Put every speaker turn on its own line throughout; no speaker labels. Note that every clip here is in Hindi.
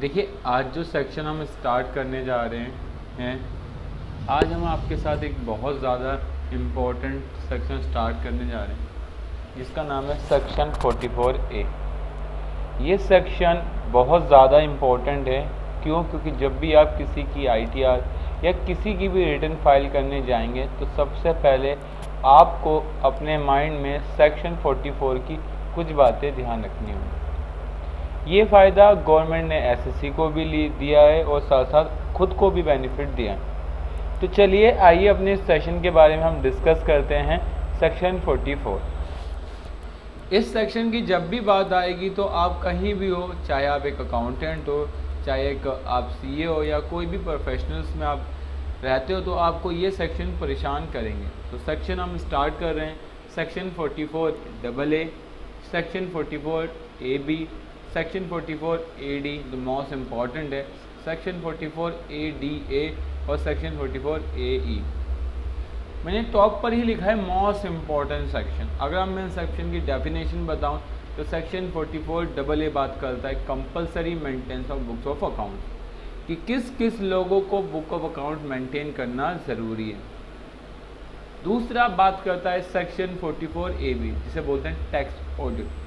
देखिए आज जो सेक्शन हम स्टार्ट करने जा रहे हैं आज हम आपके साथ एक बहुत ज़्यादा इम्पोर्टेंट सेक्शन स्टार्ट करने जा रहे हैं जिसका नाम है सेक्शन 44 ए ये सेक्शन बहुत ज़्यादा इम्पोर्टेंट है क्यों क्योंकि जब भी आप किसी की आईटीआर या किसी की भी रिटर्न फाइल करने जाएंगे तो सबसे पहले आपको अपने माइंड में सेक्शन 44 की कुछ बातें ध्यान रखनी होंगी ये फ़ायदा गवर्नमेंट ने एसएससी को भी दिया है और साथ साथ खुद को भी बेनिफिट दिया है तो चलिए आइए अपने सेशन के बारे में हम डिस्कस करते हैं सेक्शन 44 इस सेक्शन की जब भी बात आएगी तो आप कहीं भी हो चाहे आप एक अकाउंटेंट हो चाहे एक आप सीए हो या कोई भी प्रोफेशनल्स में आप रहते हो तो आपको ये सेक्शन परेशान करेंगे तो सेक्शन हम स्टार्ट कर रहे हैं section 44 double A section 44 A B section 44 A D the most important है सेक्शन 44 ए डी ए और सेक्शन 44 ए ई मैंने टॉप पर ही लिखा है मोस्ट इम्पॉर्टेंट सेक्शन अगर हम मैं सेक्शन की डेफिनेशन बताऊं तो सेक्शन 44 डबल ए बात करता है compulsory maintenance of books of account कि किस किस लोगों को बुक ऑफ अकाउंट मेंटेन करना ज़रूरी है दूसरा बात करता है सेक्शन 44 ए बी जिसे बोलते हैं टैक्स ऑडिट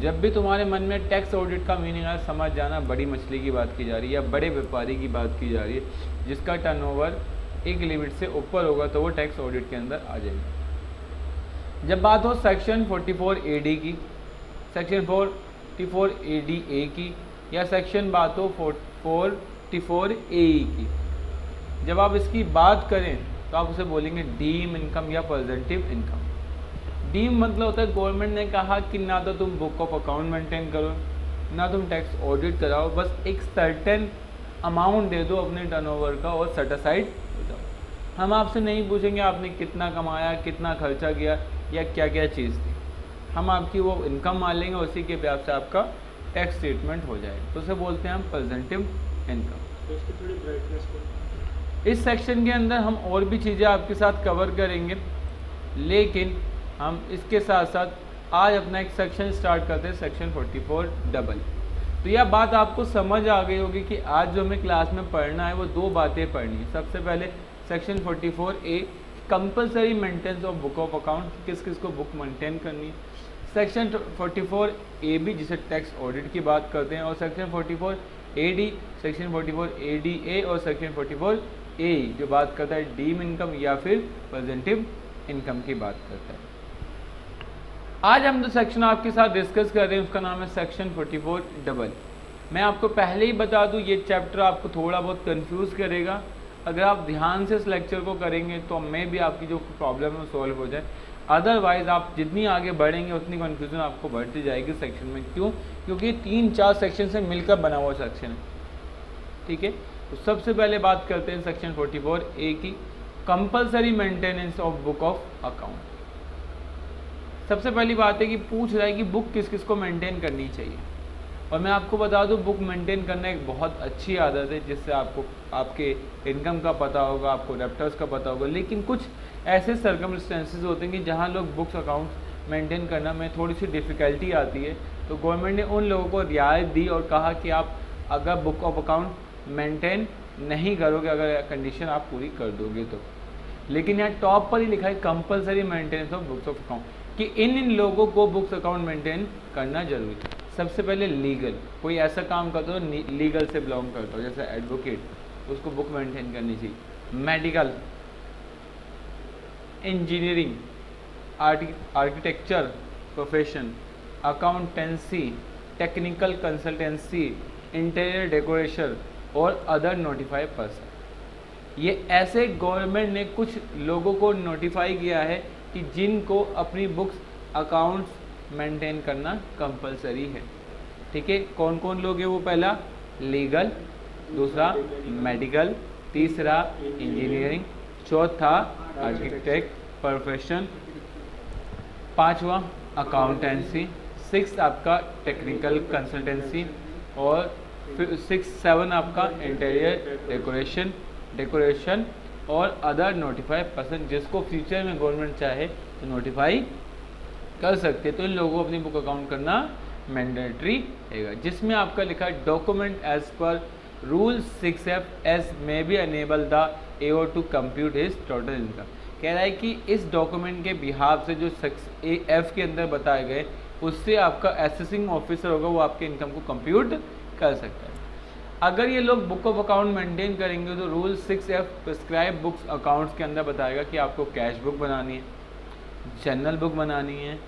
जब भी तुम्हारे मन में टैक्स ऑडिट का मीनिंग आया समझ जाना बड़ी मछली की बात की जा रही है या बड़े व्यापारी की बात की जा रही है जिसका टर्नओवर एक लिमिट से ऊपर होगा तो वो टैक्स ऑडिट के अंदर आ जाएगी जब बात हो सेक्शन 44 एडी की सेक्शन 44 ए की या सेक्शन बात हो 44 ए e की जब आप इसकी बात करें तो आप उसे बोलेंगे डीम इनकम e या पॉजिटिव इनकम डीम मतलब होता है गवर्नमेंट ने कहा कि ना तो तुम बुक ऑफ अकाउंट मेंटेन करो ना तुम टैक्स ऑडिट कराओ बस एक सर्टेन अमाउंट दे दो अपने टर्नओवर का और सेटिसाइड हो जाओ हम आपसे नहीं पूछेंगे आपने कितना कमाया कितना खर्चा किया या क्या क्या चीज़ थी हम आपकी वो इनकम मान लेंगे उसी के हिसाब से आपका टैक्स ट्रीटमेंट हो जाएगा तो उसे बोलते हैं हम प्रजेंटिव तो इनकम इस सेक्शन के अंदर हम और भी चीज़ें आपके साथ कवर करेंगे लेकिन हम इसके साथ साथ आज अपना एक सेक्शन स्टार्ट करते हैं सेक्शन 44 डबल तो यह बात आपको समझ आ गई होगी कि आज जो हमें क्लास में पढ़ना है वो दो बातें पढ़नी है सबसे पहले section 44 A compulsory maintenance of book of account किस किस को बुक मेंटेन करनी है सेक्शन 44 ए बी जिसे टैक्स ऑडिट की बात करते हैं और section 44 A D section 44 A D A और सेक्शन 44 ए जो बात करता है डीम इनकम या फिर प्रजेंटिव इनकम की बात करता है आज हम जो सेक्शन आपके साथ डिस्कस कर रहे हैं उसका नाम है सेक्शन 44 डबल मैं आपको पहले ही बता दूं ये चैप्टर आपको थोड़ा बहुत कंफ्यूज करेगा अगर आप ध्यान से इस लेक्चर को करेंगे तो मैं भी आपकी जो प्रॉब्लम है सॉल्व हो जाए अदरवाइज आप जितनी आगे बढ़ेंगे उतनी कन्फ्यूजन आपको बढ़ती जाएगी सेक्शन में क्यों क्योंकि तीन चार सेक्शन से मिलकर बना हुआ सेक्शन है ठीक है तो सबसे पहले बात करते हैं सेक्शन 44 ए की compulsory maintenance of book of account सबसे पहली बात है कि पूछ रहा है कि बुक किस किस को मेंटेन करनी चाहिए और मैं आपको बता दूं बुक मेंटेन करना एक बहुत अच्छी आदत है जिससे आपको आपके इनकम का पता होगा आपको रेप्टर्स का पता होगा लेकिन कुछ ऐसे सर्कमस्टेंसेज होते हैं कि जहाँ लोग बुक्स अकाउंट्स मेंटेन करना में थोड़ी सी डिफ़िकल्टी आती है तो गवर्नमेंट ने उन लोगों को रियायत दी और कहा कि आप अगर बुक ऑफ अकाउंट मेंटेन नहीं करोगे अगर कंडीशन आप पूरी कर दोगे तो लेकिन यहाँ टॉप पर ही लिखा है compulsory maintenance of books of account कि इन इन लोगों को बुक्स अकाउंट मेंटेन करना जरूरी है सबसे पहले लीगल कोई ऐसा काम करता हो लीगल से बिलोंग करता हो जैसे एडवोकेट उसको बुक मेंटेन करनी चाहिए medical engineering architecture profession accountancy technical consultancy interior decoration और अदर नोटिफाई पर्सन ये ऐसे गवर्नमेंट ने कुछ लोगों को नोटिफाई किया है कि जिनको अपनी बुक्स अकाउंट्स मेंटेन करना कंपलसरी है ठीक है कौन कौन लोग हैं वो पहला लीगल दूसरा मेडिकल तीसरा इंजीनियरिंग चौथा आर्किटेक्ट प्रोफेशन पांचवा अकाउंटेंसी सिक्स आपका टेक्निकल कंसल्टेंसी और सिक्स सेवन आपका इंटीरियर डेकोरेशन डेकोरेशन और अदर नोटिफाई पर्सन जिसको फ्यूचर में गवर्नमेंट चाहे तो नोटिफाई कर सकते तो इन लोगों को अपनी बुक अकाउंट करना मैंडेटरी रहेगा जिसमें आपका लिखा है document as per rule six F S may be enable the A O to compute his total income कह रहा है कि इस डॉक्यूमेंट के बिहाव से जो सक्स ए एफ के अंदर बताए गए उससे आपका एसेसिंग ऑफिसर होगा वो आपके इनकम को कंप्यूट कर सकता है अगर ये लोग बुक ऑफ अकाउंट मेंटेन करेंगे तो rule six F prescribe books accounts के अंदर बताएगा कि आपको कैश बुक बनानी है जनरल बुक बनानी है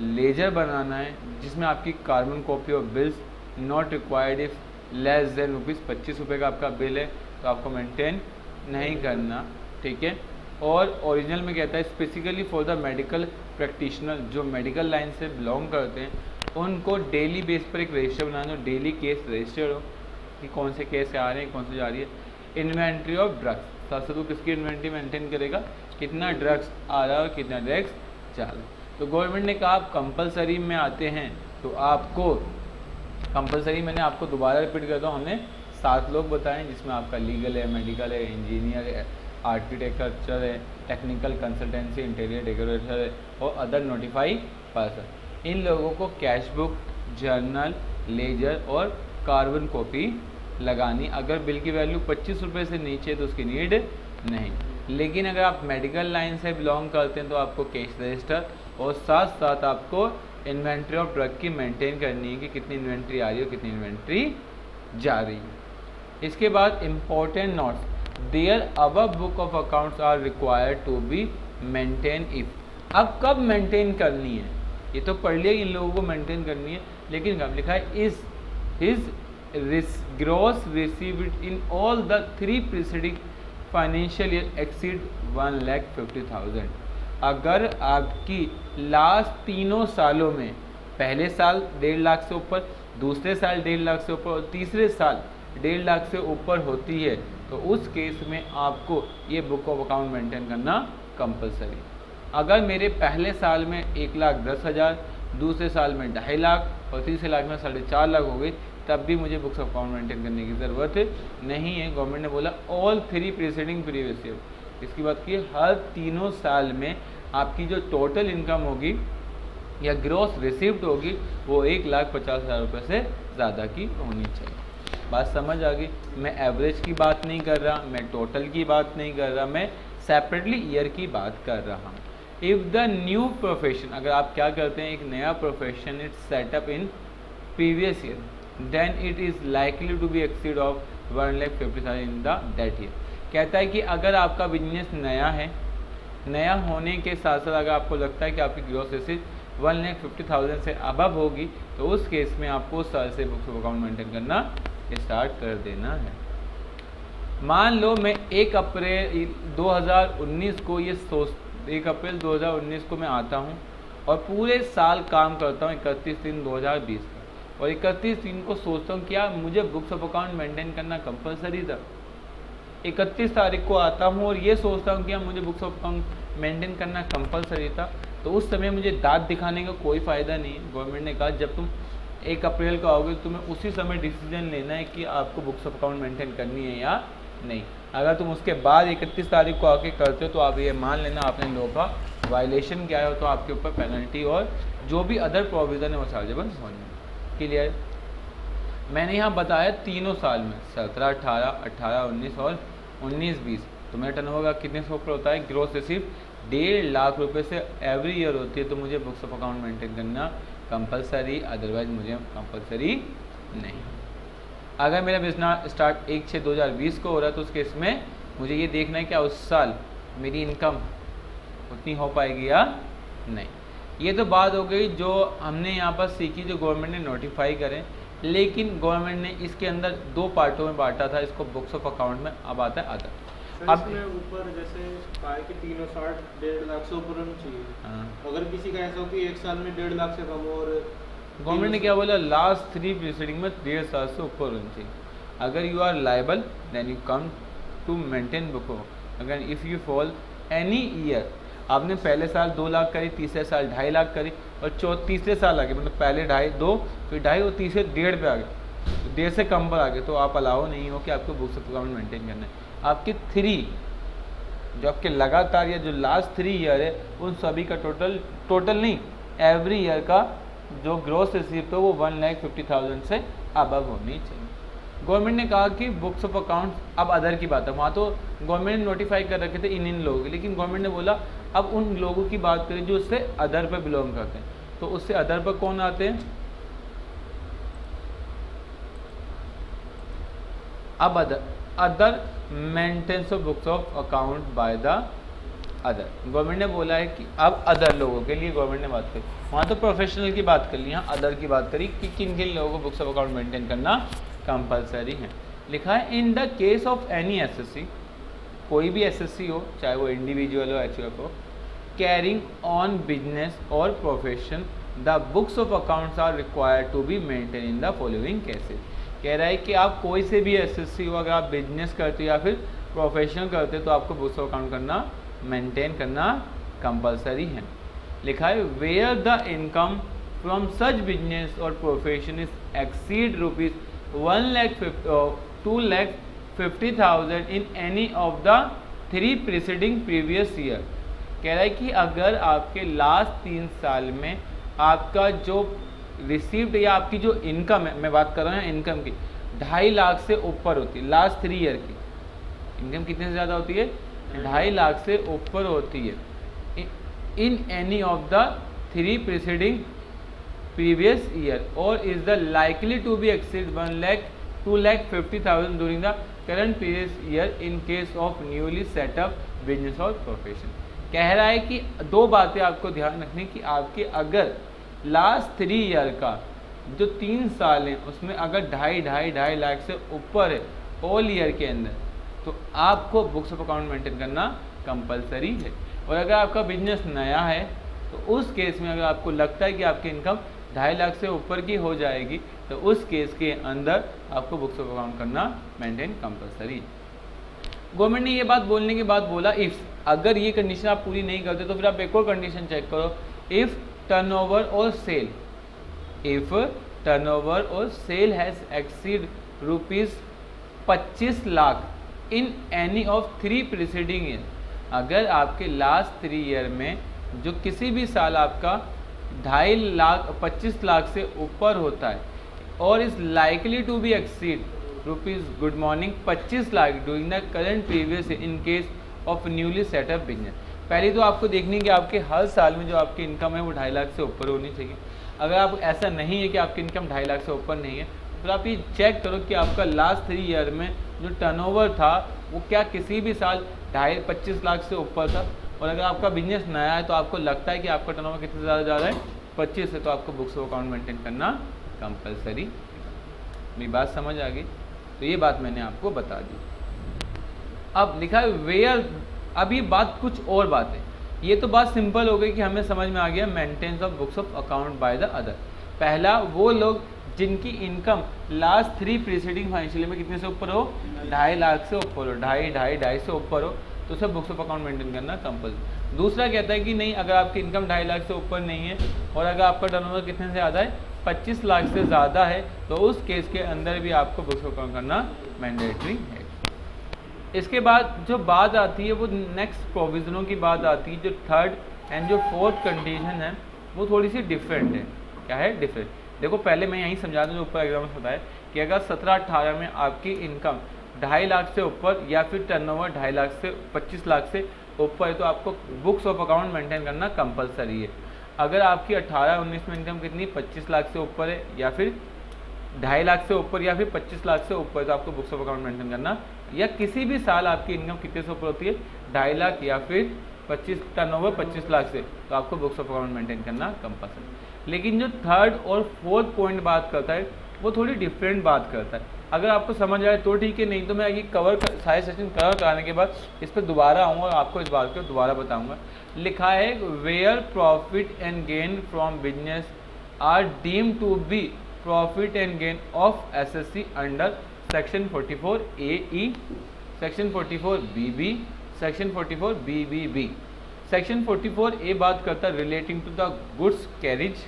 लेजर बनाना है जिसमें आपकी कार्बन कॉपी और bills not required if less than rupees पच्चीस रुपये का आपका बिल है तो आपको मेंटेन नहीं करना ठीक है और ओरिजिनल में कहता है specifically for the medical practitioner जो मेडिकल लाइन से बिलोंग करते हैं उनको डेली बेस पर एक रजिस्टर बनाना हो डेली केस रजिस्टर्ड हो कि कौन से केस आ रहे हैं कौन से जा रही है इन्वेंट्री ऑफ ड्रग्स ससुरु किसकी इन्वेंट्री मेंटेन करेगा कितना ड्रग्स आ रहा है कितना ड्रग्स जा रहा है तो गवर्नमेंट ने कहा आप कंपलसरी में आते हैं तो आपको कंपलसरी मैंने आपको दोबारा रिपीट करता हूँ हमने सात लोग बताएं जिसमें आपका लीगल है मेडिकल है इंजीनियर है आर्किटेक्चर है टेक्निकल कंसल्टेंसी इंटीरियर डेकोरेटर है और अदर नोटिफाई पर्सन इन लोगों को कैश बुक जर्नल लेजर और कार्बन कॉपी लगानी अगर बिल की वैल्यू पच्चीस रुपये से नीचे तो उसकी नीड नहीं लेकिन अगर आप मेडिकल लाइन से बिलोंग करते हैं तो आपको कैश रजिस्टर और साथ साथ आपको इन्वेंट्री ऑफ ड्रग की मेंटेन करनी है कि कितनी इन्वेंट्री आ रही है कितनी इन्वेंट्री जा रही है इसके बाद इम्पोर्टेंट नोट्स देयर अब book of accounts are required to be maintain if अब कब मेंटेन करनी है ये तो पढ़ लिया इन लोगों को मेंटेन करनी है लेकिन कब लिखा है इस his gross received in all the three preceding financial year exceed one lakh fifty thousand अगर आपकी लास्ट तीनों सालों में पहले साल डेढ़ लाख से ऊपर दूसरे साल डेढ़ लाख से ऊपर और तीसरे साल डेढ़ लाख से ऊपर होती है तो उस केस में आपको ये बुक ऑफ अकाउंट मेंटेन करना कंपलसरी अगर मेरे पहले साल में एक लाख दस हज़ार दूसरे साल में ढाई लाख और तीसरे लाख में साढ़े चार लाख हो गई तब भी मुझे बुक्स ऑफ अकाउंट मेंटेन करने की ज़रूरत नहीं है गवर्नमेंट ने बोला all three preceding previous year इसकी बात की हर तीनों साल में आपकी जो टोटल इनकम होगी या ग्रॉस रिसिप्ट होगी वो एक लाख पचास हज़ार रुपये से ज़्यादा की होनी चाहिए बात समझ आ गई मैं एवरेज की बात नहीं कर रहा मैं टोटल की बात नहीं कर रहा मैं सेपरेटली ईयर की बात कर रहा हूँ इफ़ द न्यू प्रोफेशन अगर आप क्या करते हैं एक नया profession it setup in previous year then it is likely to be exceed of one lakh fifty thousand in the year कहता है कि अगर आपका बिजनेस नया है नया होने के साथ साथ अगर आपको लगता है कि आपकी ग्रोथ रेसिज वन लैख फिफ्टी थाउजेंड से अब होगी तो उस केस में आपको उस साल से बुक्स ऑफ अकाउंट मेंटेन करना स्टार्ट कर देना है मान लो मैं एक अप्रैल 2019 को ये सोच एक अप्रैल 2019 को मैं आता हूँ और पूरे साल काम करता हूँ इकतीस दिन 2020 का और इकतीस दिन को सोचता हूँ क्या मुझे बुक्स ऑफ अकाउंट मेंटेन करना कंपलसरी था इकतीस तारीख को आता हूँ और ये सोचता हूँ कि यार मुझे बुक्स ऑफ अकाउंट मेंटेन करना कंपलसरी था तो उस समय मुझे दाँत दिखाने का कोई फ़ायदा नहीं गवर्नमेंट ने कहा जब तुम एक अप्रैल का आओगे तो तुम्हें उसी समय डिसीजन लेना है कि आपको बुक्स ऑफ अकाउंट मेंटेन करनी है या नहीं अगर तुम उसके बाद इकतीस तारीख को आके करते हो तो आप ये मान लेना आपने लो का वायलेशन किया है तो आपके ऊपर पेनल्टी और जो भी अदर प्रोविज़न है वो चार्जेबल होने क्लियर मैंने यहाँ बताया तीनों साल में सत्रह अठारह अट्ठारह उन्नीस और उन्नीस बीस तो मेरा टर्न होगा कितने सौ पर होता है ग्रोथ सिर्फ डेढ़ लाख रुपए से एवरी ईयर होती है तो मुझे बुक्स ऑफ अकाउंट मेंटेन करना कंपलसरी अदरवाइज मुझे कंपलसरी नहीं अगर मेरा बिजनेस स्टार्ट एक छः दो हज़ार बीस को हो रहा है तो उस केस में मुझे ये देखना है क्या उस साल मेरी इनकम उतनी हो पाएगी या नहीं ये तो बात हो गई जो हमने यहाँ पर सीखी जो गवर्नमेंट ने नोटिफाई करें लेकिन गवर्नमेंट ने इसके अंदर दो पार्टों में बांटा था इसको बुक्स ऑफ अकाउंट में अब आता है अदर अब ऊपर जैसे के तीन साठ डेढ़ लाख से ऊपर चाहिए हाँ। अगर किसी का ऐसा हो कि एक साल में डेढ़ लाख से कम और गवर्नमेंट ने क्या बोला लास्ट थ्री प्रोसीडिंग में डेढ़ साल से ऊपर होनी चाहिए अगर you are liable then you come to maintain बुको अगर if you fall any year आपने पहले साल दो लाख करी तीसरे साल ढाई लाख करी और चौथ तीसरे साल आ गए मतलब पहले ढाई दो फिर ढाई और तीसरे डेढ़ पे आ गए तो डेढ़ से कम पर आ गए तो आप अलाउ नहीं हो कि आपको बुक्स ऑफ अकाउंट मेंटेन करना है आपके थ्री जो आपके लगातार या जो लास्ट थ्री ईयर है उन सभी का टोटल टोटल नहीं एवरी ईयर का जो ग्रोथ रिसिप्ट हो वो वन लैख फिफ्टी थाउजेंड से अबव होनी चाहिए गवर्नमेंट ने कहा कि बुक्स ऑफ अकाउंट अब अदर की बात है वहाँ तो गवर्नमेंट ने नोटिफाई कर रखे थे इन इन लोगों के लेकिन गवर्नमेंट ने बोला अब उन लोगों की बात करें जो उससे अदर पर बिलोंग करते हैं तो उससे अदर पर कौन आते हैं अब other other maintenance of books of account by the other government ने बोला है कि अब अदर लोगों के लिए गवर्नमेंट ने बात करी वहाँ तो प्रोफेशनल की बात कर ली यहाँ अदर की बात करी कि किन किन लोगों को बुक्स ऑफ अकाउंट मेंटेन करना कंपलसरी है लिखा है in the case of any assessee कोई भी एसएससी हो चाहे वो इंडिविजुअल हो एच हो कैरिंग ऑन बिजनेस और profession the books of accounts are require to be maintain in the following cases कह रहा है कि आप कोई से भी एस हो अगर आप बिजनेस करते हो या फिर प्रोफेशनल करते हो तो आपको बुक्स ऑफ अकाउंट करना मेंटेन करना कंपलसरी है लिखा है where the income from such business और profession is exceed rupees one lakh two lakh fifty thousand in any of the three preceding previous year कह रहा है कि अगर आपके लास्ट तीन साल में आपका जो रिसीव्ड या आपकी जो इनकम है मैं बात कर रहा हूँ इनकम की ढाई लाख से ऊपर होती है लास्ट थ्री ईयर की इनकम कितने से ज़्यादा होती है ढाई लाख से ऊपर होती है in any of the three preceding previous year और is the likely to be exceed one lakh two lakh fifty thousand during the current previous year in case of newly setup business और प्रोफेशन कह रहा है कि दो बातें आपको ध्यान रखने कि आपके अगर लास्ट थ्री ईयर का जो तीन साल हैं उसमें अगर ढाई ढाई ढाई लाख से ऊपर है ऑल ईयर के अंदर तो आपको बुक्स ऑफ अकाउंट मेंटेन करना कंपलसरी है और अगर आपका बिजनेस नया है तो उस केस में अगर आपको लगता है कि आपकी इनकम ढाई लाख से ऊपर की हो जाएगी तो उस केस के अंदर आपको बुक्स ऑफ अकाउंट करना मेंटेन कंपलसरी गवर्नमेंट ने ये बात बोलने के बाद बोला इफ़ अगर ये कंडीशन आप पूरी नहीं करते तो फिर आप एक और कंडीशन चेक करो इफ़ टर्नओवर और सेल इफ़ टर्नओवर और सेल हैज़ एक्सीड रुपीज़ पच्चीस lakh in any of three preceding year अगर आपके लास्ट थ्री ईयर में जो किसी भी साल आपका ढाई लाख पच्चीस लाख से ऊपर होता है और is likely to be exceed rupees good morning पच्चीस lakh doing the current previous in case of newly setup business पहले तो आपको देखनी कि आपके हर साल में जो आपकी इनकम है वो ढाई लाख से ऊपर होनी चाहिए अगर आप ऐसा नहीं है कि आपकी इनकम ढाई लाख से ऊपर नहीं है तो आप ये चेक करो कि आपका लास्ट थ्री ईयर में जो टर्नओवर था वो क्या किसी भी साल ढाई पच्चीस लाख से ऊपर था और अगर आपका बिजनेस नया है तो आपको लगता है कि आपका टर्नओवर कितने ज़्यादा जा रहा है पच्चीस है तो आपको बुक्स ऑफ अकाउंट मेंटेन करना कंपलसरी मेरी बात समझ आ गई तो ये बात मैंने आपको बता दी अब लिखा है वेयर अभी बात कुछ और बात है ये तो बात सिंपल हो गई कि हमें समझ में आ गया maintenance of books of account by the other पहला वो लोग जिनकी income last three preceding financial में कितने से ऊपर हो ढाई लाख से ऊपर हो ढाई ढाई ढाई से ऊपर हो तो सब बुक्स ऑफ अकाउंट मेंटेन करना कंपल्सरी दूसरा कहता है कि नहीं अगर आपकी इनकम ढाई लाख से ऊपर नहीं है और अगर आपका टर्नओवर कितने से ज़्यादा है पच्चीस लाख से ज़्यादा है तो उस केस के अंदर भी आपको बुक्स ऑफ अकाउंट करना मैंडेटरी है इसके बाद जो बात आती है वो नेक्स्ट प्रोविज़नों की बात आती है जो थर्ड एंड जो फोर्थ कंडीशन है वो थोड़ी सी डिफरेंट है क्या है डिफरेंट देखो पहले मैं यही समझा दूँ जो ऊपर एग्जाम्पल बताया कि अगर सत्रह अट्ठारह में आपकी इनकम ढाई लाख से ऊपर या फिर टर्नओवर ढाई लाख से पच्चीस लाख से ऊपर है तो आपको बुक्स ऑफ अकाउंट मेंटेन करना कंपलसरी है अगर आपकी 18 19 में इनकम कितनी 25 लाख से ऊपर है या फिर ढाई लाख से ऊपर या फिर 25 लाख से ऊपर तो आपको बुक्स ऑफ अकाउंट मेंटेन करना या किसी भी साल आपकी इनकम कितने से ऊपर होती है ढाई लाख या फिर 25 ओवर पच्चीस लाख से तो आपको बुक्स ऑफ अकाउंट मेंटेन करना कंपलसरी लेकिन जो थर्ड और फोर्थ पॉइंट बात करता है वो थोड़ी डिफरेंट बात करता है अगर आपको समझ आए तो ठीक है नहीं तो मैं ये कवर कर, सारे सेशन कवर कराने के बाद इस पर दोबारा आऊँगा और आपको इस बात को दोबारा बताऊँगा लिखा है where profit and gain from business are deem to be profit and gain of assessee under section 44 AE section 44 BB section 44 BBB section 44 A बात करता है relating to the goods carriage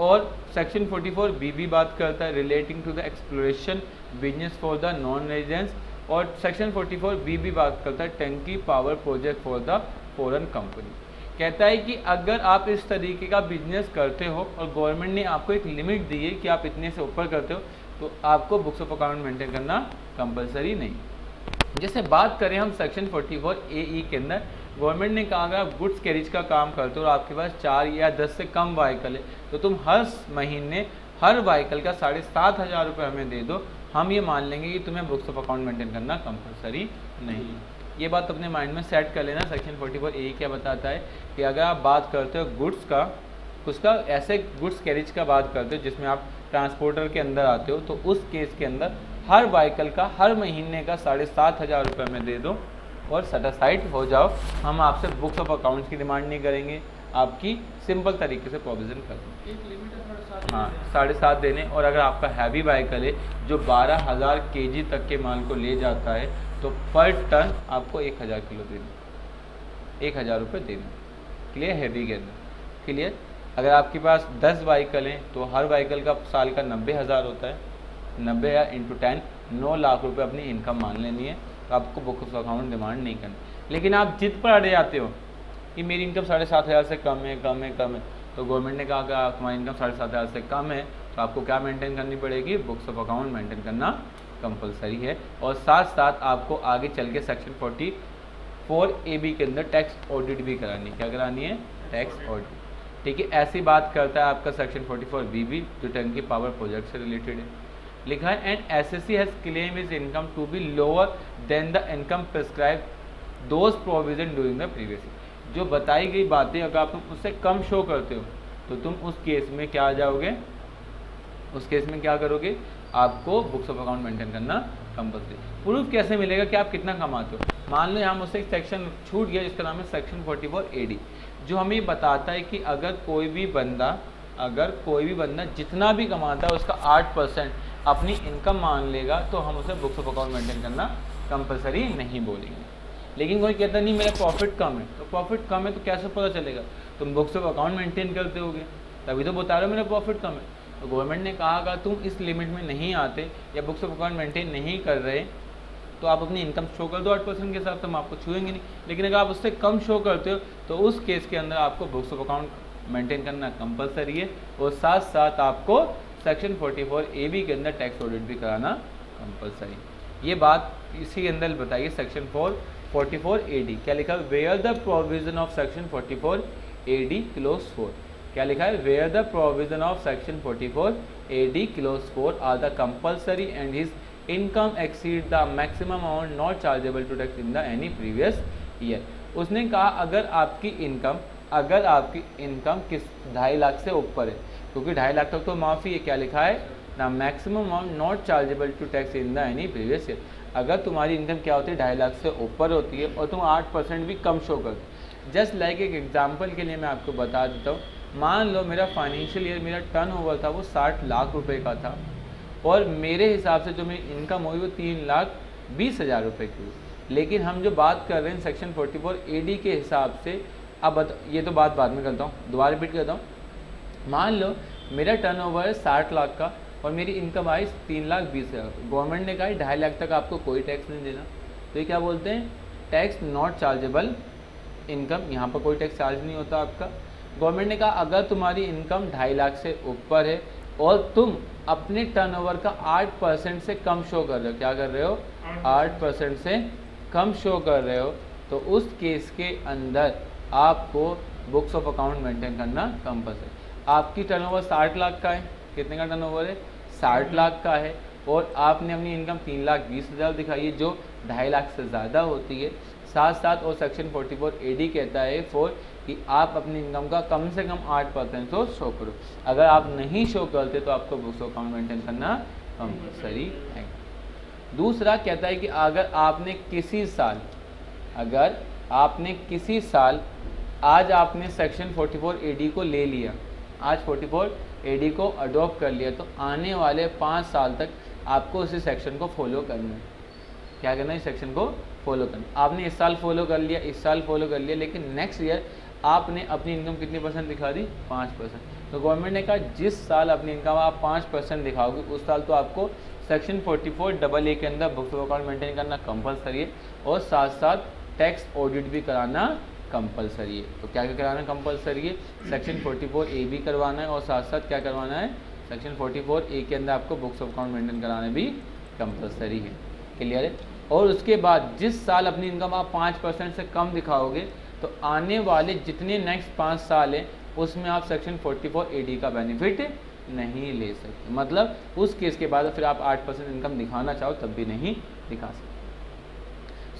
और सेक्शन 44 बी भी बात करता है relating to the exploration business for the non residence और सेक्शन 44 बी भी बात करता है turnkey power project for the foreign company कहता है कि अगर आप इस तरीके का बिजनेस करते हो और गवर्नमेंट ने आपको एक लिमिट दी है कि आप इतने से ऊपर करते हो तो आपको बुक्स ऑफ अकाउंट मेंटेन करना कंपलसरी नहीं जैसे बात करें हम सेक्शन 44 ए ई के अंदर गवर्नमेंट ने कहा अगर आप गुड्स कैरिज का काम करते हो और आपके पास चार या दस से कम वाइकल है तो तुम हर महीने हर वाइकल का साढ़े सात हज़ार रुपये हमें दे दो हम ये मान लेंगे कि तुम्हें बुक्स ऑफ अकाउंट मेंटेन करना कंपलसरी नहीं ये बात अपने माइंड में सेट कर लेना सेक्शन फोर्टी फोर ए क्या बताता है कि अगर आप बात करते हो गुड्स का उसका ऐसे गुड्स कैरिज का बात करते हो जिसमें आप ट्रांसपोर्टर के अंदर आते हो तो उस केस के अंदर हर वाइकल का हर महीने का साढ़े सात हज़ार रुपये में दे दो और सेटिसफाइड हो जाओ हम आपसे बुक्स ऑफ अकाउंट्स की डिमांड नहीं करेंगे आपकी सिंपल तरीके से प्रोविज़न कर दें हाँ साढ़े सात देने और अगर आपका हैवी व्हीकल है जो बारह हज़ार के जी तक के माल को ले जाता है तो पर टन आपको एक हज़ार किलो देना एक हज़ार रुपये देना क्लियर हैवी के क्लियर अगर आपके पास दस बाइकल हैं तो हर बाइकल का साल का नब्बे हज़ार होता है नब्बे हज़ार इंटू टेन नौ लाख रुपये अपनी इनकम मान लेनी है आपको बुक ऑफ अकाउंट डिमांड नहीं करना लेकिन आप जिद पर अड़े जाते हो कि मेरी इनकम साढ़े सात हज़ार से कम है कम है कम है तो गवर्नमेंट ने कहा कि तुम्हारी इनकम साढ़े सात हज़ार से कम है तो आपको क्या मेंटेन करनी पड़ेगी बुक्स ऑफ अकाउंट मेंटेन करना कंपलसरी है और साथ साथ आपको आगे चल के section forty four A B के अंदर टैक्स ऑडिट भी करानी है क्या करानी है टैक्स ऑडिट ठीक है ऐसी बात करता है आपका section forty four B B जो टंकी पावर प्रोजेक्ट से रिलेटेड है लिखा है and C has claim is income to be lower than the income prescribe those provision doing the previous जो बताई गई बातें अगर आप तुम उससे कम शो करते हो तो तुम उस केस में क्या आ जाओगे उस केस में क्या करोगे आपको बुक्स ऑफ अकाउंट मेंटेन करना कंपल्सरी प्रूफ कैसे मिलेगा कि आप कितना कमाते हो मान लो यहाँ मुझसे एक सेक्शन छूट गया जिसका नाम है सेक्शन 44 डी जो हमें बताता है कि अगर कोई भी बंदा अगर कोई भी बंदा जितना भी कमाता है उसका आठ परसेंट अपनी इनकम मान लेगा तो हम उसे बुक्स ऑफ अकाउंट मेंटेन करना कंपलसरी नहीं बोलेंगे लेकिन कोई कहता नहीं मेरा प्रॉफिट कम है तो प्रॉफिट कम है तो कैसे पता चलेगा तुम बुक्स ऑफ अकाउंट मेंटेन करते हो तभी तो बता रहे हो मेरा प्रॉफिट कम है तो गवर्नमेंट ने कहा अगर तुम इस लिमिट में नहीं आते या बुक्स ऑफ अकाउंट मेंटेन नहीं कर रहे तो आप अपनी इनकम शो कर दो आठ परसेंट के हिसाब से हम आपको छूएंगे नहीं लेकिन अगर आप उससे कम शो करते हो तो उस केस के अंदर आपको बुक्स ऑफ अकाउंट मेंटेन करना कंपलसरी है और साथ साथ आपको सेक्शन 44 ए बी के अंदर टैक्स ऑडिट भी कराना कंपलसरी ये बात इसी के अंदर बताइए सेक्शन 4 44 ए डी क्या लिखा है where the provision of section 44 A D clause four क्या लिखा है where the provision of section 44 A D clause four are the compulsory and his income exceed the maximum amount not chargeable to tax in the any previous year उसने कहा अगर आपकी इनकम अगर आपकी इनकम किस ढाई लाख से ऊपर है क्योंकि ढाई लाख तक तो माफ़ी है क्या लिखा है ना maximum amount not chargeable to tax in the any previous year अगर तुम्हारी इनकम क्या होती है ढाई लाख से ऊपर होती है और तुम आठ परसेंट भी कम शो करते जस्ट लाइक एक एग्जाम्पल के लिए मैं आपको बता देता हूँ मान लो मेरा फाइनेंशियल ईयर मेरा टर्न ओवर था वो साठ लाख रुपये का था और मेरे हिसाब से जो मेरी इनकम हुई वो तीन लाख बीस हज़ार रुपये की हुई लेकिन हम जो बात कर रहे हैं section forty four A D के हिसाब से अब ये तो बात बाद में करता हूँ दोबारा रिपीट करता हूँ मान लो मेरा टर्नओवर है साठ लाख का और मेरी इनकम आई तीन लाख बीस हज़ार गवर्नमेंट ने कहा ढाई लाख तक आपको कोई टैक्स नहीं देना तो ये क्या बोलते हैं टैक्स नॉट चार्जेबल इनकम यहाँ पर कोई टैक्स चार्ज नहीं होता आपका गवर्नमेंट ने कहा अगर तुम्हारी इनकम ढाई लाख से ऊपर है और तुम अपने टर्नओवर का आठ परसेंट से कम शो कर रहे हो क्या कर रहे हो आठ परसेंट से कम शो कर रहे हो तो उस केस के अंदर आपको बुक्स ऑफ अकाउंट मेंटेन करना कंपल्सरी आपकी टर्नओवर साठ लाख का है कितने का टर्नओवर है साठ हम्म। लाख का है और आपने अपनी इनकम तीन लाख बीस हज़ार दिखाई है जो ढाई लाख से ज़्यादा होती है साथ साथ और सेक्शन 44 एडी कहता है फोर कि आप अपनी इनकम का कम से कम आठ परसेंट तो शो करो अगर आप नहीं शो करते तो आपको बुक्स अकाउंट मेंटेन करना कंपल्सरी है दूसरा कहता है कि अगर आपने किसी साल अगर आपने किसी साल आज आपने सेक्शन 44 एडी को ले लिया आज 44 एडी को अडोप्ट कर लिया तो आने वाले पाँच साल तक आपको उसी सेक्शन को फॉलो करना है क्या करना है इस सेक्शन को फॉलो करना आपने इस साल फॉलो कर लिया इस साल फॉलो कर लिया लेकिन नेक्स्ट ईयर आपने अपनी इनकम कितनी परसेंट दिखा दी पाँच परसेंट तो गवर्नमेंट ने कहा जिस साल अपनी इनकम आप पाँच परसेंट दिखाओगे उस साल तो आपको सेक्शन 44 डबल ए के अंदर बुक्स ऑफ अकाउंट मेंटेन करना कंपलसरी है और साथ साथ टैक्स ऑडिट भी कराना कंपलसरी है तो क्या क्या कराना है कंपलसरी है सेक्शन 44 ए भी करवाना है और साथ साथ क्या करवाना है सेक्शन 44 ए के अंदर आपको बुक्स ऑफ अकाउंट मेंटेन कराना भी कंपलसरी है क्लियर है और उसके बाद जिस साल अपनी इनकम आप पाँच परसेंट से कम दिखाओगे तो आने वाले जितने नेक्स्ट पाँच साल हैं उसमें आप सेक्शन फोर्टी एडी का बेनिफिट नहीं ले सकते मतलब उस केस के बाद फिर आप आठ परसेंट इनकम दिखाना चाहो तब भी नहीं दिखा सकते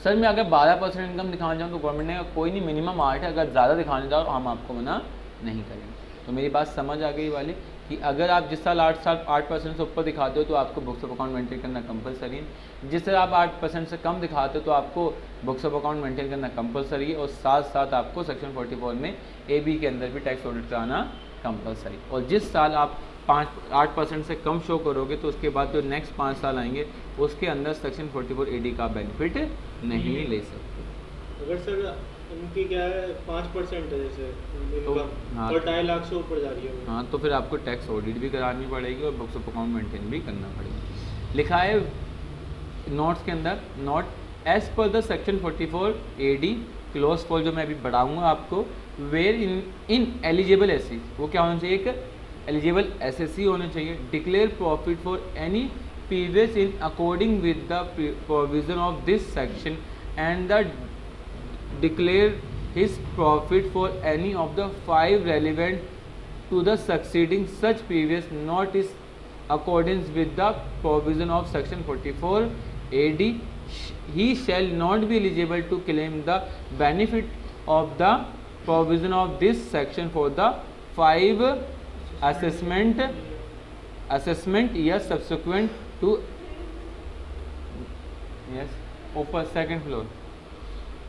सर मैं अगर 12 परसेंट इनकम दिखाना चाहूँ तो गवर्नमेंट ने कोई नहीं मिनिमम आठ है अगर ज़्यादा दिखाना चाहो तो हम आपको मना नहीं करेंगे तो मेरी बात समझ आ गई वाली कि अगर आप जिस साल आठ साल आठ परसेंट से ऊपर दिखाते हो तो आपको बुक्स ऑफ अकाउंट मेंटेन करना कंपलसरी है जिस तरह आप आठ परसेंट से कम दिखाते हो तो आपको बुक्स ऑफ अकाउंट मेंटेन करना कंपलसरी है और साथ साथ आपको सेक्शन 44 में ए बी के अंदर भी टैक्स ऑडिट कराना कंपलसरी और जिस साल आप पाँच आठ परसेंट से कम शो करोगे तो उसके बाद जो नेक्स्ट पाँच साल आएंगे उसके अंदर सेक्शन फोर्टी फोर ए का बेनिफिट नहीं हम्म। ले सकते अगर सर उनकी क्या है पाँच परसेंट है जैसे तो हाँ तो ढाई लाख से ऊपर जा रही है हाँ तो फिर आपको टैक्स ऑडिट भी करानी पड़ेगी और बुक्स ऑफ अकाउंट मेंटेन भी करना पड़ेगा लिखा है नोट्स के अंदर note as per the section forty four A D clause for जो मैं अभी बढ़ाऊंगा आपको where in in eligible assessee वो क्या होना चाहिए एक एलिजिबल एस एस सी होने चाहिए declare profit for any period in according with the provision of this section and the declare his profit for any of the five relevant to the succeeding such previous not is according with the provision of section forty four A D he shall not be eligible to claim the benefit of the provision of this section for the five assessment assessment या सब्सिक्वेंट टू यस ओपर सेकंड फ्लोर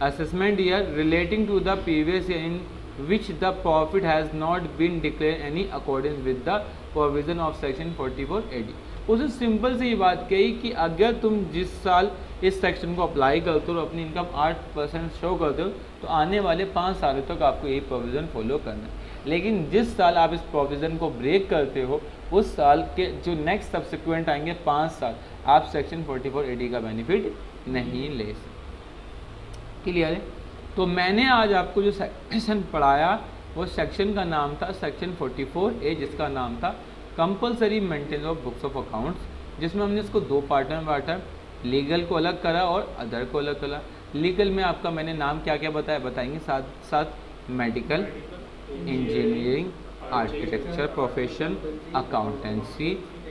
असेसमेंट या relating to the previous in which the profit has not been declare any according with the provision of section forty four A D उसने सिंपल से ये बात कही कि अगर तुम जिस साल इस सेक्शन को अप्लाई करते हो अपनी इनकम आठ परसेंट शो करते हो तो आने वाले पाँच सालों तक आपको यही प्रोविज़न फॉलो करना है लेकिन जिस साल आप इस प्रोविज़न को ब्रेक करते हो उस साल के जो नेक्स्ट सब्सिक्वेंट आएंगे पाँच साल आप सेक्शन फोर्टी फोर एडी का बेनिफिट नहीं ले सकते क्लियर है तो मैंने आज आपको जो सेक्शन पढ़ाया वो सेक्शन का नाम था सेक्शन फोर्टी फोर ए जिसका नाम था compulsory maintain of books of accounts जिसमें हमने इसको दो पार्ट में बांटा लीगल को अलग करा और अदर को अलग करा लीगल में आपका मैंने नाम क्या क्या बताया बताएंगे साथ साथ medical engineering architecture profession accountancy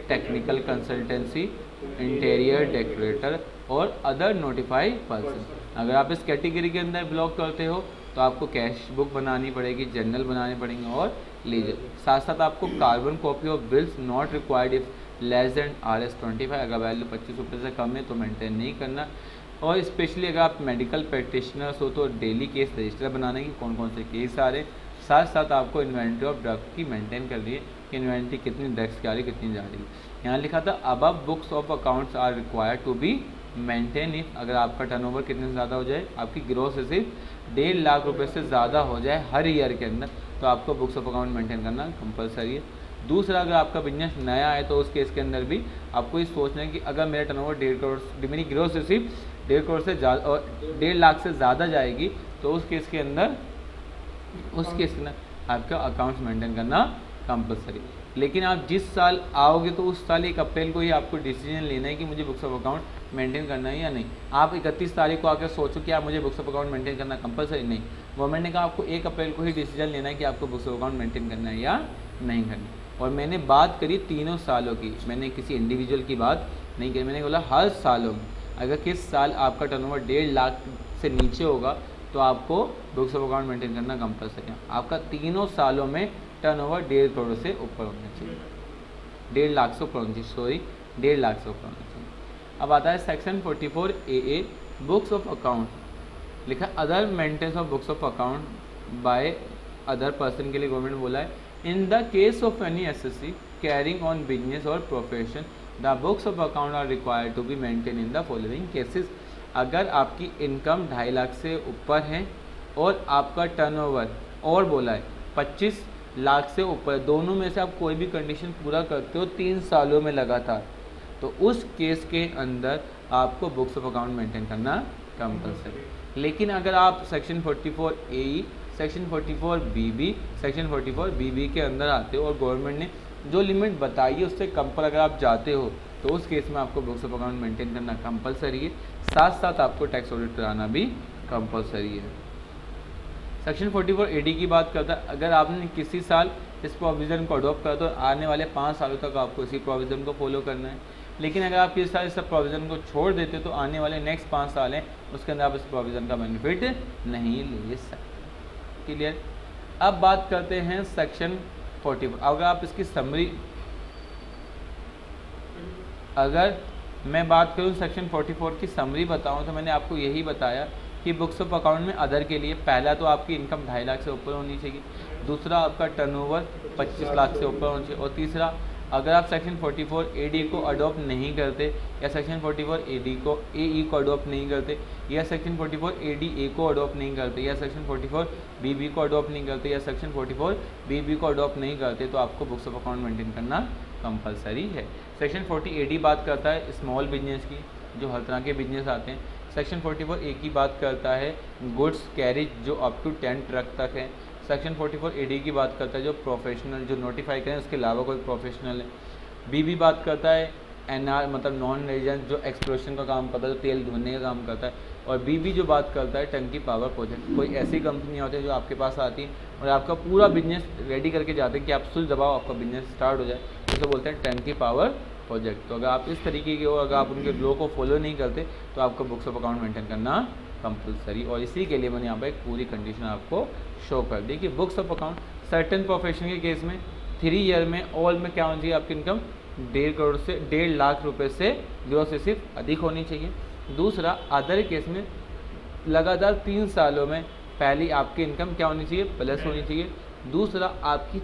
technical consultancy interior decorator और अदर नोटिफाई पर्सन अगर आप इस कैटेगरी के अंदर ब्लॉग करते हो तो आपको कैश बुक बनानी पड़ेगी जर्नल बनानी पड़ेंगे और लीजर साथ साथ आपको carbon copy of bills not required if less than R S twenty five अगर वैल्यू पच्चीस रुपये से कम है तो मेंटेन नहीं करना और स्पेशली अगर आप मेडिकल प्रैक्टिशनर्स हो तो डेली केस रजिस्टर बनाने की कौन कौन से केस आ रहे हैं साथ साथ आपको इन्वेंट्री ऑफ ड्रग की मेंटेन कर रही है कि इन्वेंट्री कितनी ड्रग्स की आ रही है कितनी जा रही है यहाँ लिखा था अब books of accounts are required to be maintain if अगर आपका टर्नओवर कितने ज़्यादा हो जाए आपकी ग्रोथ से डेढ़ लाख रुपए से ज़्यादा हो जाए हर ईयर के अंदर तो आपको बुक्स ऑफ अकाउंट मेंटेन करना कंपलसरी है दूसरा अगर आपका बिजनेस नया है तो उस केस के अंदर भी आपको ये सोचना है कि अगर मेरा टर्न ओवर डेढ़ करोड़ मेरी ग्रोथ सिर्फ डेढ़ करोड़ से ज़्यादा डेढ़ लाख से ज़्यादा जाएगी तो उस केस के अंदर उस केस में आपका अकाउंट्स मेंटेन करना कंपलसरी लेकिन आप जिस साल आओगे तो उस साल एक अप्रैल को ही आपको डिसीजन लेना है कि मुझे बुक्स ऑफ अकाउंट मेंटेन करना है या नहीं आप इकतीस तारीख को आकर सोचो कि आप मुझे बुक्स ऑफ अकाउंट मेंटेन करना कंपलसरी नहीं गवर्नमेंट ने कहा आपको एक अप्रैल को ही डिसीजन लेना है कि आपको बुक्स ऑफ अकाउंट मेंटेन करना है या नहीं करना और मैंने बात करी तीनों सालों की मैंने किसी इंडिविजुअल की बात नहीं करी मैंने बोला हर सालों में अगर किस साल आपका टर्नओवर डेढ़ लाख से नीचे होगा तो आपको बुक्स ऑफ अकाउंट मेंटेन करना कम कर सकें आपका तीनों सालों में टर्नओवर डेढ़ करोड़ से ऊपर होना चाहिए डेढ़ लाख से ऊपर होना चाहिए सॉरी डेढ़ लाख से ऊपर होना चाहिए अब आता है section 44 A A books of account लिखा other maintenance of books of account by other person के लिए गवर्नमेंट बोला है in the case of any S S C carrying on business और profession the books of account are required to be maintain in the following cases अगर आपकी इनकम ढाई लाख से ऊपर है और आपका टर्नओवर और बोला है पच्चीस लाख से ऊपर दोनों में से आप कोई भी कंडीशन पूरा करते हो तीन सालों में लगातार तो उस केस के अंदर आपको बुक्स ऑफ अकाउंट मेंटेन करना कंपलसरी लेकिन अगर आप section 44 A section 44 BB section 44 BB के अंदर आते हो और गवर्नमेंट ने जो लिमिट बताई है उससे कम पर अगर आप जाते हो तो उस केस में आपको बुक्स ऑफ अकाउंट मेंटेन करना कंपलसरी है साथ साथ आपको टैक्स ऑडिट कराना भी कंपलसरी है सेक्शन 44 एडी की बात करता है अगर आपने किसी साल इस प्रोविज़न को अडोप्ट करा तो आने वाले पाँच सालों तक आपको इसी प्रोविज़न को फॉलो करना है लेकिन अगर आप किसी साल इस प्रोविज़न को छोड़ देते तो आने वाले नेक्स्ट पाँच साल हैं उसके अंदर आप इस प्रोविज़न का बेनिफिट नहीं ले सकते क्लियर अब बात करते हैं सेक्शन फोर्टी अगर आप इसकी समरी अगर मैं बात करूँ सेक्शन 44 की समरी बताऊँ तो मैंने आपको यही बताया कि बुक्स ऑफ अकाउंट में अदर के लिए पहला तो आपकी इनकम ढाई लाख से ऊपर होनी चाहिए दूसरा आपका टर्नओवर 25 लाख से ऊपर होना चाहिए और तीसरा अगर आप सेक्शन 44 एडी को अडोप्ट नहीं करते या सेक्शन 44 एडी को ए ई e को अडोप्ट नहीं करते या सेक्शन 44 एडी ए को अडोप्ट नहीं करते या सेक्शन 44 बीबी को अडोप्ट नहीं करते या सेक्शन 44 बीबी को अडोप्ट नहीं करते तो आपको बुक्स ऑफ अकाउंट मेंटेन करना कंपलसरी है सेक्शन 40 एडी बात करता है स्मॉल बिजनेस की जो हर तरह के बिजनेस आते हैं सेक्शन फोर्टी ए की बात करता है गुड्स कैरेज जो अप टू टेन ट्रक तक है सेक्शन 44 एडी की बात करता है जो प्रोफेशनल जो नोटिफाई करें उसके अलावा कोई प्रोफेशनल है बी भी बात करता है एन आर मतलब नॉन रेजिडेंट जो एक्सप्लोशन का काम करता है तेल ढूंढने का काम करता है और बी भी जो बात करता है टंकी पावर प्रोजेक्ट कोई ऐसी कंपनी होती है जो आपके पास आती है और आपका पूरा बिजनेस रेडी करके जाते हैं कि आप सुल दबाओ आपका बिजनेस स्टार्ट हो जाए उसे तो बोलते हैं टंकी पावर प्रोजेक्ट तो अगर आप इस तरीके के हो अगर आप उनके ग्लो को फॉलो नहीं करते तो आपको बुक्स ऑफ अकाउंट मेंटेन करना कंपलसरी और इसी के लिए मैंने यहाँ पर एक पूरी कंडीशन आपको शो कर देखिए books of account certain profession के केस में थ्री ईयर में ऑल में क्या होनी चाहिए आपकी इनकम डेढ़ करोड़ से डेढ़ लाख रुपए से ग्रोथ से सिर्फ अधिक होनी चाहिए दूसरा अदर केस में लगातार तीन सालों में पहली आपकी इनकम क्या होनी चाहिए प्लस होनी चाहिए दूसरा आपकी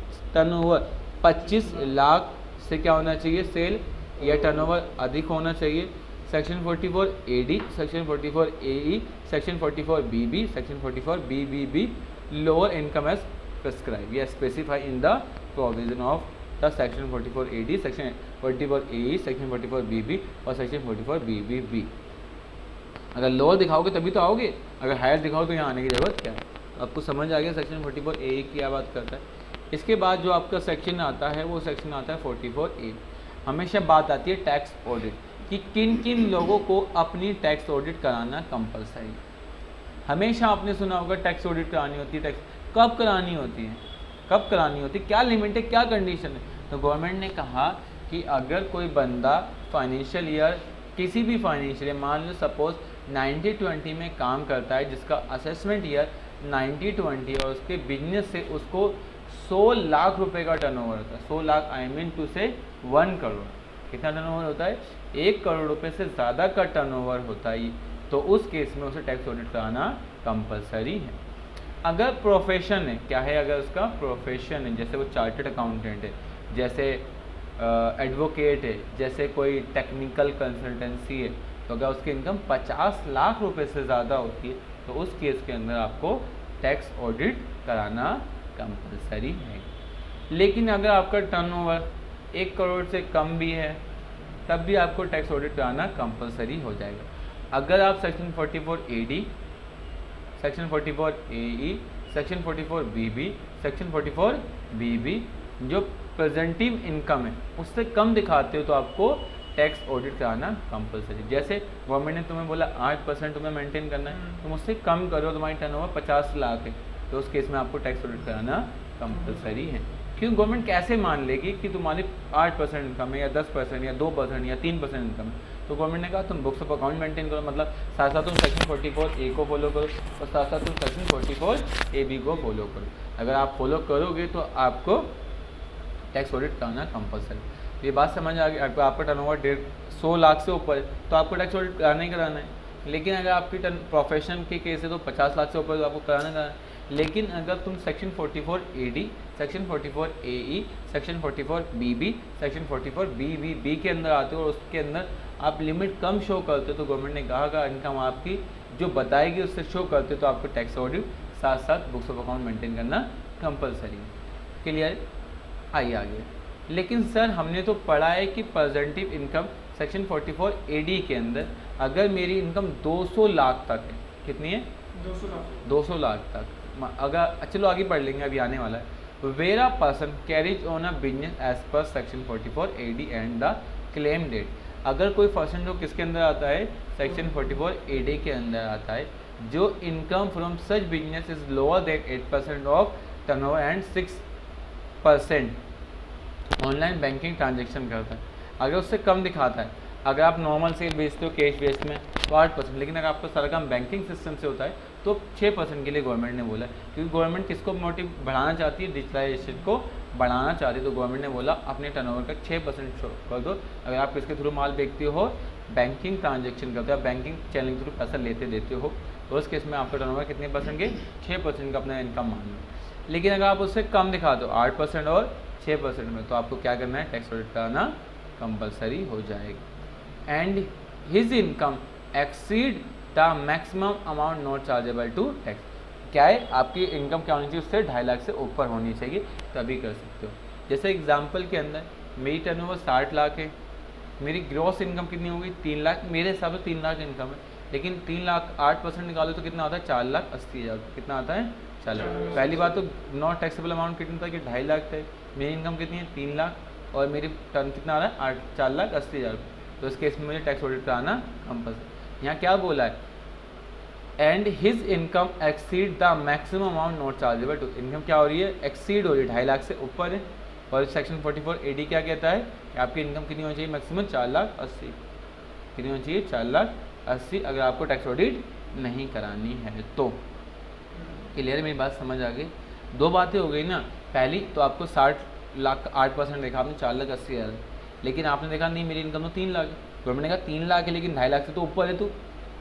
ओवर पच्चीस लाख से क्या होना चाहिए सेल या ओवर अधिक होना चाहिए section 44 AD section 44 AE section 44 BB section 44 BBB lower income as prescribed we are in in the provision of the section four section D section B और सेक्शन बी अगर लोअर दिखाओगे तभी तो आओगे अगर हायर दिखाओ तो यहाँ आने की ज़रूरत क्या है तो आपको समझ आ गया सेक्शन 44a e की क्या बात करता है इसके बाद जो आपका सेक्शन आता है वो सेक्शन आता है ए e. हमेशा बात आती है टैक्स ऑडिट कि किन किन लोगों को अपनी टैक्स ऑडिट कराना कंपलसरी है हमेशा आपने सुना होगा टैक्स ऑडिट करानी होती है टैक्स कब करानी होती है कब करानी होती है क्या लिमिट है क्या कंडीशन है तो गवर्नमेंट ने कहा कि अगर कोई बंदा फाइनेंशियल ईयर किसी भी फाइनेंशियल मान लो सपोज 90 20 में काम करता है जिसका असेसमेंट ईयर 90 20 और उसके बिजनेस से उसको 100 लाख रुपए का टर्नओवर होता है 100 लाख आई मीन टू से 1 करोड़ कितना टर्नओवर होता है एक करोड़ रुपए से ज़्यादा का टर्नओवर होता है तो उस केस में उसे टैक्स ऑडिट कराना कंपलसरी है अगर प्रोफेशन है क्या है अगर उसका प्रोफेशन है जैसे वो चार्टर्ड अकाउंटेंट है जैसे एडवोकेट है जैसे कोई टेक्निकल कंसल्टेंसी है तो अगर उसकी इनकम 50 लाख रुपए से ज़्यादा होती है तो उस केस के अंदर आपको टैक्स ऑडिट कराना कंपलसरी है लेकिन अगर आपका टर्नओवर एक करोड़ से कम भी है तब भी आपको टैक्स ऑडिट कराना कंपलसरी हो जाएगा अगर आप section 44 D section forty four एई section forty four B B section forty four B B जो प्रजेंटिव इनकम है उससे कम दिखाते हो तो आपको टैक्स ऑडिट कराना कंपलसरी जैसे गवर्नमेंट ने तुम्हें बोला आठ परसेंट तुम्हें मेंटेन करना है हम्म। तुम उससे कम करो तुम्हारी टर्न ओवर पचास लाख है तो उस केस में आपको टैक्स ऑडिट कराना कंपलसरी है क्योंकि गवर्नमेंट कैसे मान लेगी कि तुम्हारी आठ परसेंट इनकम है या दस परसेंट या दो परसेंट या तीन परसेंट इनकम है तो गवर्नमेंट ने कहा तुम बुक्स ऑफ अकाउंट मेंटेन करो मतलब साथ साथ तुम सेक्शन फोर्टी फोर ए को फॉलो करो और साथ साथ तुम section forty four A B को फॉलो करो अगर आप फॉलो करोगे तो आपको टैक्स ऑडिट करना कंपलसरी ये बात समझ आ गई आपका टर्न ओवर डेढ़ सौ लाख से ऊपर है तो आपको टैक्स ऑडिट कराना ही कराना है लेकिन अगर आपकी टर्न प्रोफेशन के केस है तो पचास लाख से ऊपर तो आपको कराना कराना है लेकिन अगर तुम section 44 AD section 44 AE section 44 BB section 44 BBB के अंदर आते हो और उसके अंदर आप लिमिट कम शो करते हो तो गवर्नमेंट ने कहा कि इनकम आपकी जो बताएगी उससे शो करते हो तो आपको टैक्स ऑडिट साथ साथ बुक्स ऑफ अकाउंट मेंटेन करना कंपलसरी है क्लियर आइए आगे लेकिन सर हमने तो पढ़ा है कि प्रजेंटिव इनकम सेक्शन 44 एडी के अंदर अगर मेरी इनकम 200 लाख तक है कितनी है 200 लाख 200 लाख तक अगर अच्छा, चलो आगे पढ़ लेंगे अभी आने वाला है where a person carries on a business as पर section 44 D and the claim date अगर कोई पर्सन जो किसके अंदर आता है सेक्शन 44 डी के अंदर आता है जो income from such business is lower than eight percent of turn and six percent online banking transaction करता है अगर उससे कम दिखाता है अगर आप नॉर्मल सेल बेचते हो कैश बेस में तो आठ परसेंट लेकिन अगर आपका सारा काम बैंकिंग सिस्टम से होता है तो छः परसेंट के लिए गवर्नमेंट ने बोला क्योंकि गवर्नमेंट किसको मोटिव बढ़ाना चाहती है डिजिटलाइजेशन को बढ़ाना चाहती है तो गवर्नमेंट ने बोला अपने टर्नओवर का छः परसेंट कर दो अगर आप किसके थ्रू माल बेचते हो बैंकिंग ट्रांजेक्शन करते हो बैंकिंग चैनल के थ्रू पैसा लेते देते हो तो उस केस में आपका टर्नओवर कितने परसेंट के छः परसेंट का अपना इनकम मान लो लेकिन अगर आप उससे कम दिखा दो आठ परसेंट और छः परसेंट में तो आपको क्या करना है टैक्स ऑडिट कराना कंपलसरी हो जाएगा and his income exceed the maximum amount not chargeable to tax क्या है आपकी इनकम क्या होनी चाहिए उससे ढाई लाख से ऊपर होनी चाहिए तभी तो कर सकते हो जैसे एग्जाम्पल के अंदर मेरी टर्न ओवर साठ लाख है मेरी ग्रॉस इनकम कितनी होगी तीन लाख मेरे हिसाब से तीन लाख इनकम है लेकिन तीन लाख आठ परसेंट निकालो तो कितना आता है चार लाख अस्सी हज़ार कितना आता है चार लाख पहली बात तो नॉट टैक्सेबल अमाउंट कितना था कि ढाई लाख थे मेरी इनकम कितनी है तीन लाख और मेरी टर्न कितना आ रहा है आठ चार लाख अस्सी हज़ार तो इस केस में मुझे टैक्स ऑडिट कराना कंपल्सरी यहाँ क्या बोला है and his income exceed the maximum amount not chargeable to income क्या हो रही है एक्सीड हो रही है ढाई लाख से ऊपर है और सेक्शन 44 डी क्या कहता है कि आपकी इनकम कितनी होनी चाहिए मैक्सिमम चार लाख अस्सी कितनी होनी चाहिए चार लाख अस्सी अगर आपको टैक्स ऑडिट नहीं करानी है तो क्लियर मेरी बात समझ आ गई दो बातें हो गई ना पहली तो आपको साठ लाख आठ परसेंट देखा आपने चार लाख अस्सी हज़ार लेकिन आपने देखा नहीं मेरी इनकम तो तीन लाख गवर्नमेंट तो ने कहा तीन लाख है लेकिन ढाई लाख से तो ऊपर है तो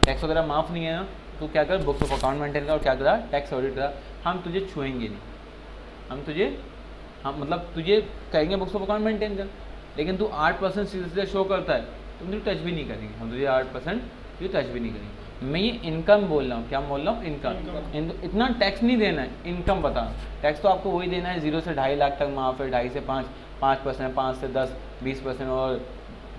टैक्स वगैरह माफ़ नहीं है ना तो क्या कर बुक्स ऑफ अकाउंट मेंटेन कर और क्या करा टैक्स ऑडिट करा हम तुझे छुएंगे नहीं हम तुझे हम मतलब तुझे कहेंगे बुक्स ऑफ अकाउंट मेंटेन कर लेकिन तू आठ परसेंट सीधे सीधे शो करता है तुम तो तुझे टच भी नहीं करेंगे हम तुझे आठ परसेंट तुझे टच भी नहीं करेंगे मैं ये इनकम बोल रहा हूँ क्या बोल रहा हूँ इनकम इतना टैक्स नहीं देना है इनकम बता टैक्स तो आपको वही देना है जीरो से ढाई लाख तक माफ है ढाई से पाँच पाँच परसेंट पाँच से दस बीस परसेंट और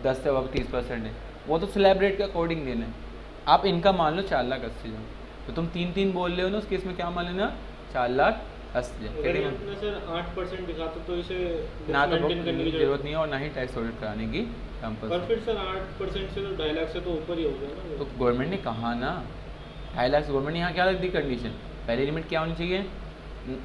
दस से वक्त तीस परसेंट है वो तो स्लैब रेट के अकॉर्डिंग देना है आप इनका मान लो चार लाख अस्सी हज़ार तो तुम तीन तीन बोल रहे हो ना उस केस में क्या मान लेना चार लाख अस्सी हज़ार आठ परसेंट दिखाता तो, तो इसे ना तो जरूरत नहीं है और ना ही टैक्स ऑडिट कराने की तो, तो गवर्नमेंट तो ने कहा ना ढाई लाख गवर्नमेंट ने यहाँ क्या लगती कंडीशन पहली लिमिट क्या होनी चाहिए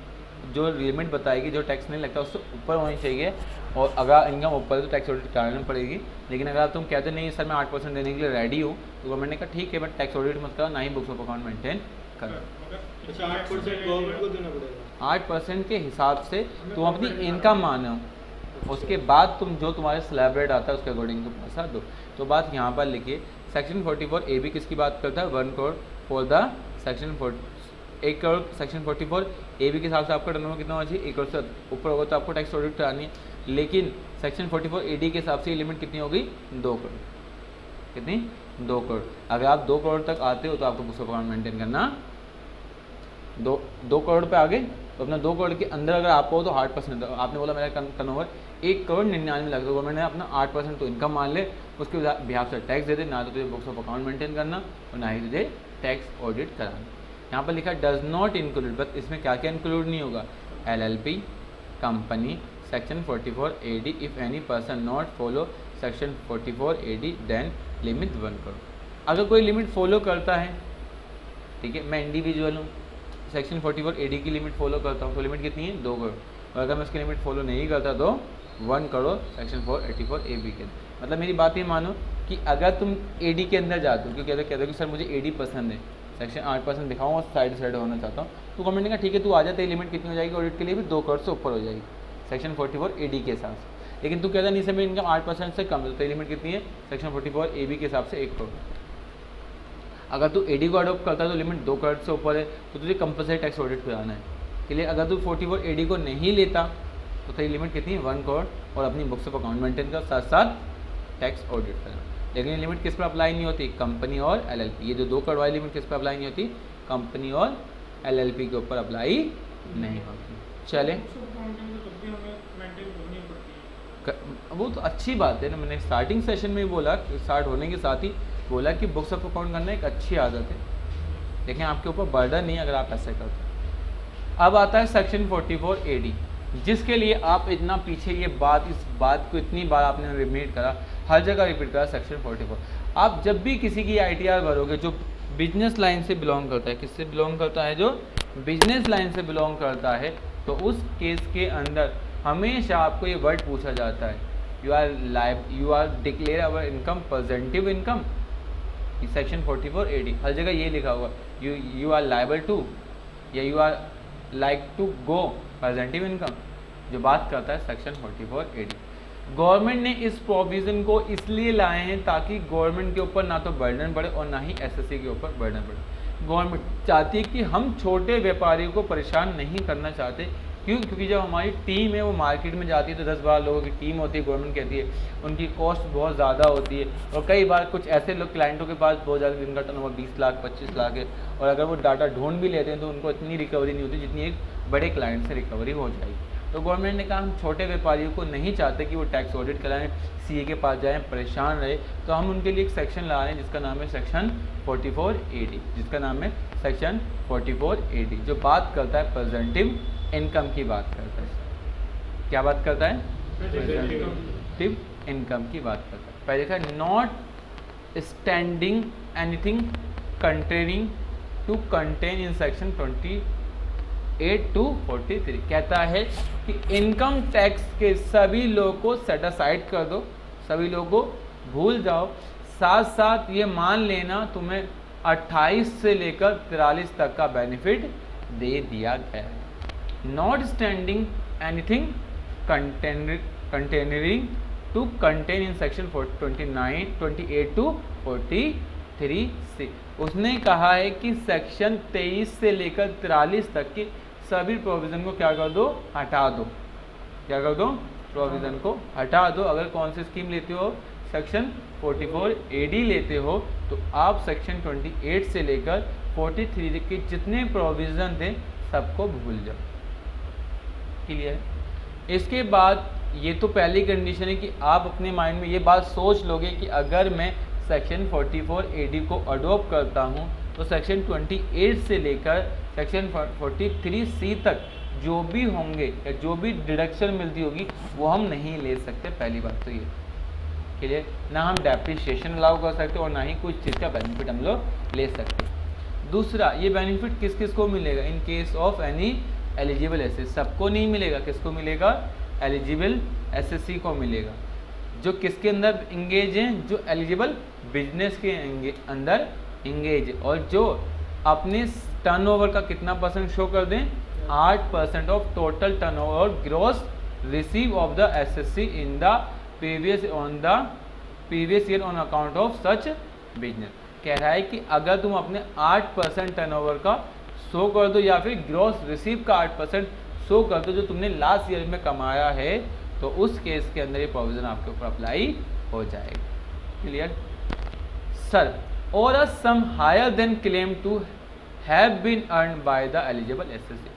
जो लिमिट बताएगी जो टैक्स नहीं लगता उससे ऊपर होनी चाहिए और अगर इनकम ऊपर तो टैक्स ऑडिट करानी पड़ेगी लेकिन अगर तुम कहते नहीं सर मैं आठ परसेंट देने के लिए रेडी हूँ तो गवर्नमेंट ने कहा ठीक है बट टैक्स ऑडिट मत करो ना ही बुक्स ऑफ अकाउंट मेंटेन करो आठ परसेंट के हिसाब से तुम अपनी इनकम मानो उसके बाद तुम जो तुम्हारे स्लैब रेट आता है उसके अकॉर्डिंग तुम पैसा दो तो बात यहाँ पर लिखिए section forty four A B किसकी बात करता है one crore for the section एक crore section forty four A B के हिसाब से आपका टर्नओवर कितना होना चाहिए एक करोड़ से ऊपर होगा तो आपको टैक्स ऑडिट करानी है लेकिन सेक्शन 44 एडी के हिसाब से लिमिट कितनी होगी दो करोड़ कितनी दो करोड़ अगर आप दो करोड़ तक आते हो तो आपको उसका अकाउंट मेंटेन करना दो दो करोड़ पे आगे तो अपना दो करोड़ के अंदर अगर आपको हो तो आठ परसेंट आपने बोला मेरा टर्न ओवर एक करोड़ निन्यानवे लाख तो गवर्नमेंट ने अपना आठ परसेंट तो इनकम मान ले उसके बिहार से टैक्स दे दे ना तो तुझे बुक्स ऑफ अकाउंट मेंटेन करना और ना ही तुझे टैक्स ऑडिट कराना यहाँ पर लिखा डज नॉट इंक्लूड बट इसमें क्या क्या इंक्लूड नहीं होगा L company section 44 AD if any person not follow section 44 D then limit one crore अगर कोई लिमिट फॉलो करता है ठीक है मैं इंडिविजुअल हूँ सेक्शन 44 एडी की लिमिट फॉलो करता हूँ तो लिमिट कितनी है दो करो और अगर मैं उसकी लिमिट फॉलो नहीं करता तो one crore section four four A B के मतलब मेरी बात ये मानो कि अगर तुम एडी के अंदर जाते हो क्योंकि अगर कहते हो कि सर मुझे एडी पसंद है सेक्शन आठ परसेंट दिखाऊँ और साइड साइड होना चाहता हूँ तो कमेंट ने कहा ठीक है तू आ जाता है लिमिट कितनी हो जाएगी ऑडिट के लिए भी दो करोड़ से ऊपर हो जाएगी section forty four A D के हिसाब से लेकिन तू कहता नहीं सर मेरी इनकम आठ परसेंट से कम है तो तेरी लिमिट कितनी है section forty four A B के हिसाब से एक करोड़ अगर तू ए डी को अडोप्ट करता है तो लिमिट दो करोड़ से ऊपर है तो तुझे कंपलसरी टैक्स ऑडिट कराना है के लिए अगर तू फोर्टी फोर ए डी को नहीं लेता तो तेरी लिमिट कितनी है वन करोड़ और अपनी बुक्स ऑफ अकाउंट मेंटेन कर साथ साथ टैक्स ऑडिट करना लेकिन ये लिमिट किस पर अप्लाई नहीं होती कंपनी और एल एल पी ये जो दो करोड़ वाली लिमिट किस पर अप्लाई नहीं होती कंपनी और एल एल पी के ऊपर अप्लाई नहीं होती चले वो तो अच्छी बात है ना मैंने स्टार्टिंग सेशन में ही बोला स्टार्ट होने के साथ ही बोला कि बुक्स ऑफ अकाउंट करना एक अच्छी आदत है लेकिन आपके ऊपर बर्डन नहीं अगर आप ऐसे करते अब आता है सेक्शन 44 फोर जिसके लिए आप इतना पीछे ये बात इस बात को इतनी बार आपने रिपीट करा हर जगह रिपीट करा सेक्शन 44 आप जब भी किसी की आई भरोगे जो बिजनेस लाइन से बिलोंग करता है किससे बिलोंग करता है जो बिजनेस लाइन से बिलोंग करता है तो उस केस के अंदर हमेशा आपको ये वर्ड पूछा जाता है you are live you are declare our income presumptive income section 44 four हर जगह ये लिखा हुआ you you are liable to या you are like to go presumptive income जो बात करता है सेक्शन 44 फोर गवर्नमेंट ने इस प्रोविज़न को इसलिए लाए हैं ताकि गवर्नमेंट के ऊपर ना तो बर्डन बढ़े और ना ही एसएससी के ऊपर बर्डन बढ़े गवर्नमेंट चाहती है कि हम छोटे व्यापारियों को परेशान नहीं करना चाहते क्यों क्योंकि जब हमारी टीम है वो मार्केट में जाती है तो दस बारह लोगों की टीम होती है गवर्नमेंट कहती है उनकी कॉस्ट बहुत ज़्यादा होती है और कई बार कुछ ऐसे लोग क्लाइंटों के पास बहुत ज़्यादा जिनका टर्न बीस लाख पच्चीस लाख है और अगर वो डाटा ढूंढ भी लेते हैं तो उनको इतनी रिकवरी नहीं होती जितनी एक बड़े क्लाइंट से रिकवरी हो जाएगी तो गवर्नमेंट ने कहा हम छोटे व्यापारियों को नहीं चाहते कि वो टैक्स ऑडिट कराएं सीए के पास जाएं परेशान रहे तो हम उनके लिए एक सेक्शन ला रहे हैं जिसका नाम है सेक्शन 44 एडी जिसका नाम है सेक्शन 44 एडी जो बात करता है प्रेजेंटिव इनकम की बात करता है क्या बात करता है टिव इनकम की बात करता है पहले देखा not standing anything containing to contain in section 28 to 43 कहता है कि इनकम टैक्स के सभी लोगों को सेटासाइड कर दो सभी लोगों को भूल जाओ साथ साथ ये मान लेना तुम्हें 28 से लेकर 43 तक का बेनिफिट दे दिया गया है not standing anything containing to contain in section twenty nine twenty eight to forty three से उसने कहा है कि सेक्शन तेईस से लेकर तिरालीस तक की सभी प्रोविज़न को क्या कर दो हटा दो क्या कर दो प्रोविज़न को हटा दो अगर कौन सी स्कीम लेते हो सेक्शन 44 एडी लेते हो तो आप सेक्शन 28 से लेकर 43 के जितने प्रोविज़न थे सबको भूल जाओ लिए है इसके बाद ये तो पहली कंडीशन है कि आप अपने माइंड में ये बात सोच लोगे कि अगर मैं सेक्शन 44 एडी को अडोप्ट करता हूँ तो सेक्शन 28 से लेकर सेक्शन 43 सी तक जो भी होंगे या जो भी डिडक्शन मिलती होगी वो हम नहीं ले सकते पहली बात तो ये के लिए ना हम डेप्रिशिएशन अलाउ कर सकते और ना ही कुछ चीज़ का बेनिफिट हम लोग ले सकते दूसरा ये बेनिफिट किस किस को मिलेगा in case of any eligible S सबको नहीं मिलेगा किसको मिलेगा एलिजिबल एस को मिलेगा जो किसके अंदर इंगेज हैं जो एलिजिबल बिजनेस के अंदर इंगेज और जो अपने टर्नओवर का कितना परसेंट शो कर दें आठ percent of total turnover gross receive of the SSC in the previous on the previous year on account of such business कह रहा है कि अगर तुम अपने आठ परसेंट टर्न का शो कर दो या फिर ग्रॉस रिसीव का आठ परसेंट शो कर दो जो तुमने लास्ट ईयर में कमाया है तो उस केस के अंदर ये प्रोविज़न आपके ऊपर अप्लाई हो जाएगा क्लियर सर और sum higher than claim to have been earn by the eligible S S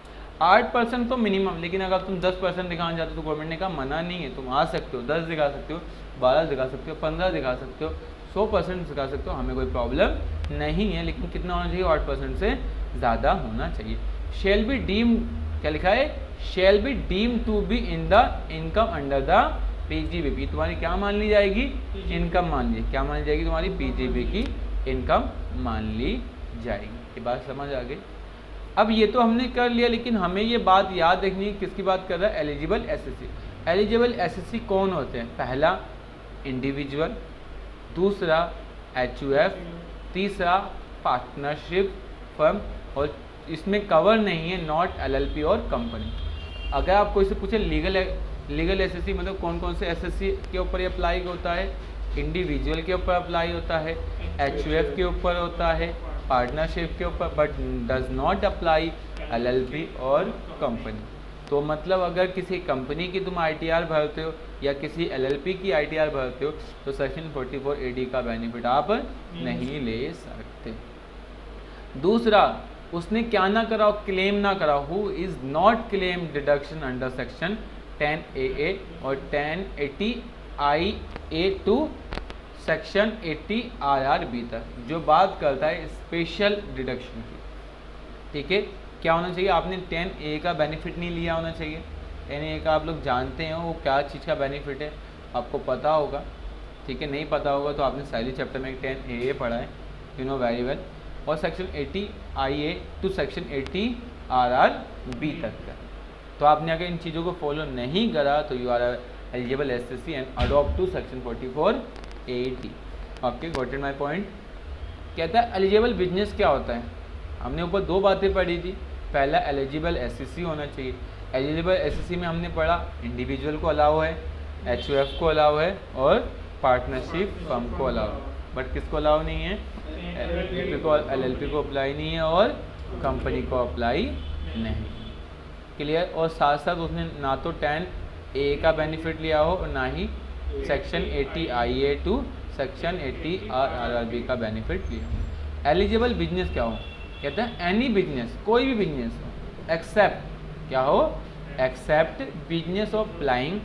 आठ परसेंट तो मिनिमम लेकिन अगर तुम दस परसेंट दिखाना चाहते हो तो गवर्नमेंट ने कहा मना नहीं है तुम आ सकते हो दस दिखा सकते हो बारह दिखा सकते हो पंद्रह दिखा सकते हो सौ परसेंट दिखा सकते हो हमें कोई प्रॉब्लम नहीं है लेकिन कितना होना चाहिए आठ परसेंट से ज़्यादा होना चाहिए शेल बी डीम क्या लिखा है shall be deem to be in the income under the P तुम्हारी क्या मान ली जाएगी इनकम मान ली क्या मान ली जाएगी तुम्हारी पीजीबी की इनकम मान ली जाएगी ये बात समझ आ गई अब ये तो हमने कर लिया लेकिन हमें ये बात याद रखनी है किसकी बात कर रहा है एलिजिबल एसएससी एलिजिबल एसएससी कौन होते हैं पहला इंडिविजुअल दूसरा एच hmm. तीसरा पार्टनरशिप फर्म और इसमें कवर नहीं है नॉट एलएलपी और कंपनी अगर आप कोई से पूछे लीगल लीगल एसएससी मतलब कौन कौन से एसएससी के ऊपर अप्लाई होता है इंडिविजुअल के ऊपर अप्लाई होता है एच के ऊपर होता है पार्टनरशिप के ऊपर but does not apply L और कंपनी तो मतलब अगर किसी कंपनी की तुम आईटीआर भरते हो या किसी एलएलपी की आईटीआर भरते हो तो सेक्शन 44 एडी का बेनिफिट आप हम्म। नहीं ले सकते दूसरा उसने क्या ना करा क्लेम ना करा who is not claim deduction under section 10 A A और 10 eighty I A to section 80 R R B तक जो बात करता है स्पेशल डिडक्शन की ठीक है क्या होना चाहिए आपने 10 ए का बेनिफिट नहीं लिया होना चाहिए 10 ए का आप लोग जानते हैं वो क्या चीज़ का बेनिफिट है आपको पता होगा ठीक है नहीं पता होगा तो आपने सैली चैप्टर में टेन ए ए पढ़ा है यू नो वेरी वेल और section eighty I A to section eighty R R B तक का तो आपने अगर इन चीज़ों को फॉलो नहीं करा तो you are eligible S S C and adopt to section forty four A T okay got it my point कहता है एलिजिबल बिजनेस क्या होता है हमने ऊपर दो बातें पढ़ी थी पहला एलिजिबल एस एस सी होना चाहिए एलिजिबल एस एस सी में हमने पढ़ा इंडिविजुअल को अलाउ है एच ओ एफ को अलाउ है और पार्टनरशिप फर्म को अलाउ बट किसको अलाउ नहीं है एल को एल को अप्लाई नहीं है और कंपनी को अप्लाई नहीं क्लियर और साथ साथ उसने ना तो टेन ए का बेनिफिट लिया हो और ना ही section eighty I A to section eighty R R R B का बेनिफिट लिया हो एलिजिबल बिजनेस क्या हो कहते हैं एनी बिजनेस कोई भी बिजनेस हो एक्सेप्ट क्या हो except business of plying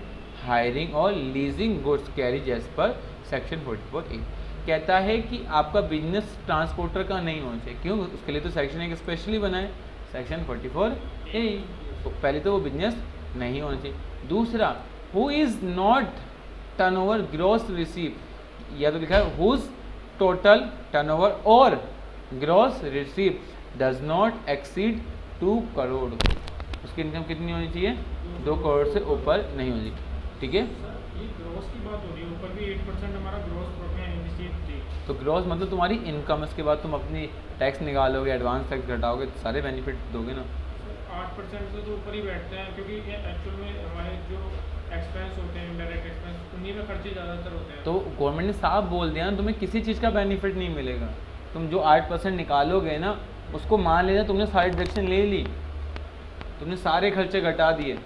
hiring और लीजिंग गुड्स कैरिज एज पर सेक्शन फोर्टी फोर ए कहता है कि आपका बिजनेस ट्रांसपोर्टर का नहीं होना चाहिए क्यों उसके लिए तो सेक्शन एक स्पेशली बनाए सेक्शन फोर ए तो पहले तो वो बिजनेस नहीं होना चाहिए दूसरा who is not turn over gross receive या तो लिखा है हुज टोटल टर्न ओवर और gross receive does not exceed to crore उसकी इनकम कितनी होनी चाहिए दो करोड़ से ऊपर नहीं होनी चाहिए ठीक है तो ग्रोथ मतलब तुम्हारी इनकम इसके बाद तुम अपनी टैक्स निकालोगे एडवांस टैक्स घटाओगे तो सारे बेनिफिट दोगे ना आठ परसेंट से तो ऊपर ही बैठते हैं क्योंकि एक्चुअल में हमारे जो एक्सपेंस होते हैं डायरेक्ट एक्सपेंस उन्हीं में खर्चे ज़्यादातर होते हैं तो गवर्नमेंट ने साफ बोल दिया ना तुम्हें किसी चीज़ का बेनिफिट नहीं मिलेगा तुम जो आठ परसेंट निकालोगे ना उसको मान लेना तुमने सारी डिडक्शन ले ली तुमने सारे खर्चे घटा दिए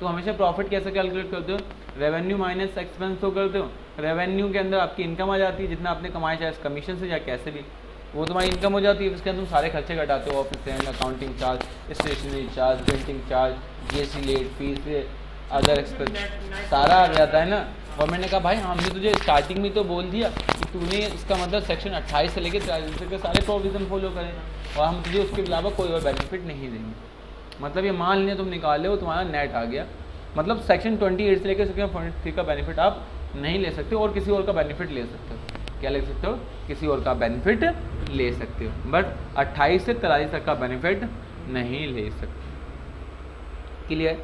तो हमेशा प्रॉफिट कैसे कैलकुलेट करते हो रेवेन्यू माइनस एक्सपेंस तो करते हो रेवेन्यू के अंदर आपकी इनकम आ जाती है जितना आपने कमाया चाहे कमीशन से या कैसे भी वो तुम्हारी इनकम हो जाती है उसके अंदर तुम सारे खर्चे घटाते हो office rent accounting charge stationery charge printing charge G late fees other expense सारा आ जाता है ना और मैंने कहा भाई हमने तुझे स्टार्टिंग में तो बोल दिया कि तूने इसका मतलब सेक्शन 28 से लेकर चालीस तक के सारे प्रोविज़न फॉलो करें और हम तुझे उसके अलावा कोई और बेनिफिट नहीं देंगे मतलब ये मान लिया तुम निकाले हो तुम्हारा नेट आ गया मतलब सेक्शन 28 से लेकर सेक्शन थ्री का बेनिफिट आप नहीं ले सकते और किसी और का बेनिफिट ले सकते हो क्या ले सकते हो किसी और का बेनिफिट ले सकते हो बट 28 से 43 तक का बेनिफिट नहीं ले सकते क्लियर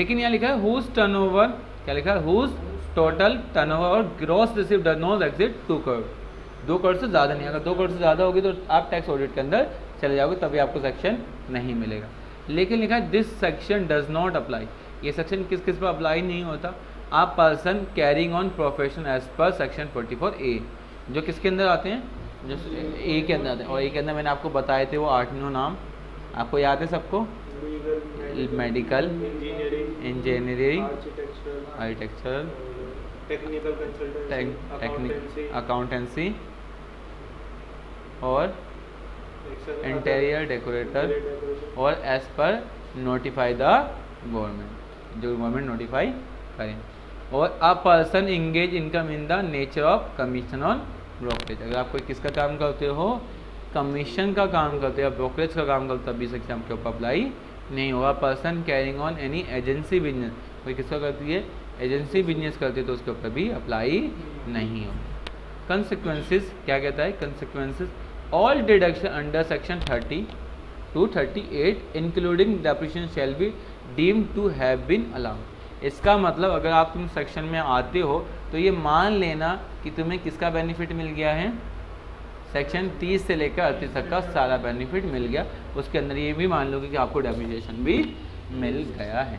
लेकिन यहाँ लिखा है हुज ओवर क्या लिखा है हुज टोटल टर्नओवर और gross receive does not exit to crore दो करोड़ से ज़्यादा नहीं अगर दो करोड़ से ज़्यादा होगी तो आप टैक्स ऑडिट के अंदर चले जाओगे तभी आपको सेक्शन नहीं मिलेगा लेकिन लिखा है this section does not apply ये सेक्शन किस किस पर अप्लाई नहीं होता आप person carrying on profession as पर सेक्शन 44 ए जो किसके अंदर आते हैं जो ए के अंदर आते हैं और ए के अंदर मैंने आपको बताए थे वो आठ नौ नाम आपको याद है सबको medical engineering architecture technical accountancy और इंटीरियर डेकोरेटर और as per notify the government जो गवर्नमेंट नोटिफाई करें और a person engage income in the nature of commission on brokerage अगर आप कोई किसका काम करते हो कमीशन का काम करते हो ब्रोकरेज का काम करते हो तभी इस एग्जाम के ऊपर अप्लाई नहीं होगा person carrying on any agency business कोई किसका करती है एजेंसी बिजनेस करती है तो उसके ऊपर भी अप्लाई नहीं हो कंसिक्वेंसिस क्या कहता है consequences all deduction under section thirty to thirty eight including depreciation shall be deem to have been allowed इसका मतलब अगर आप तुम सेक्शन में आते हो तो ये मान लेना कि तुम्हें किसका बेनिफिट मिल गया है सेक्शन 30 से लेकर अड़तीस तक का सारा बेनिफिट मिल गया उसके अंदर ये भी मान लो कि आपको डेमिजेशन भी मिल गया है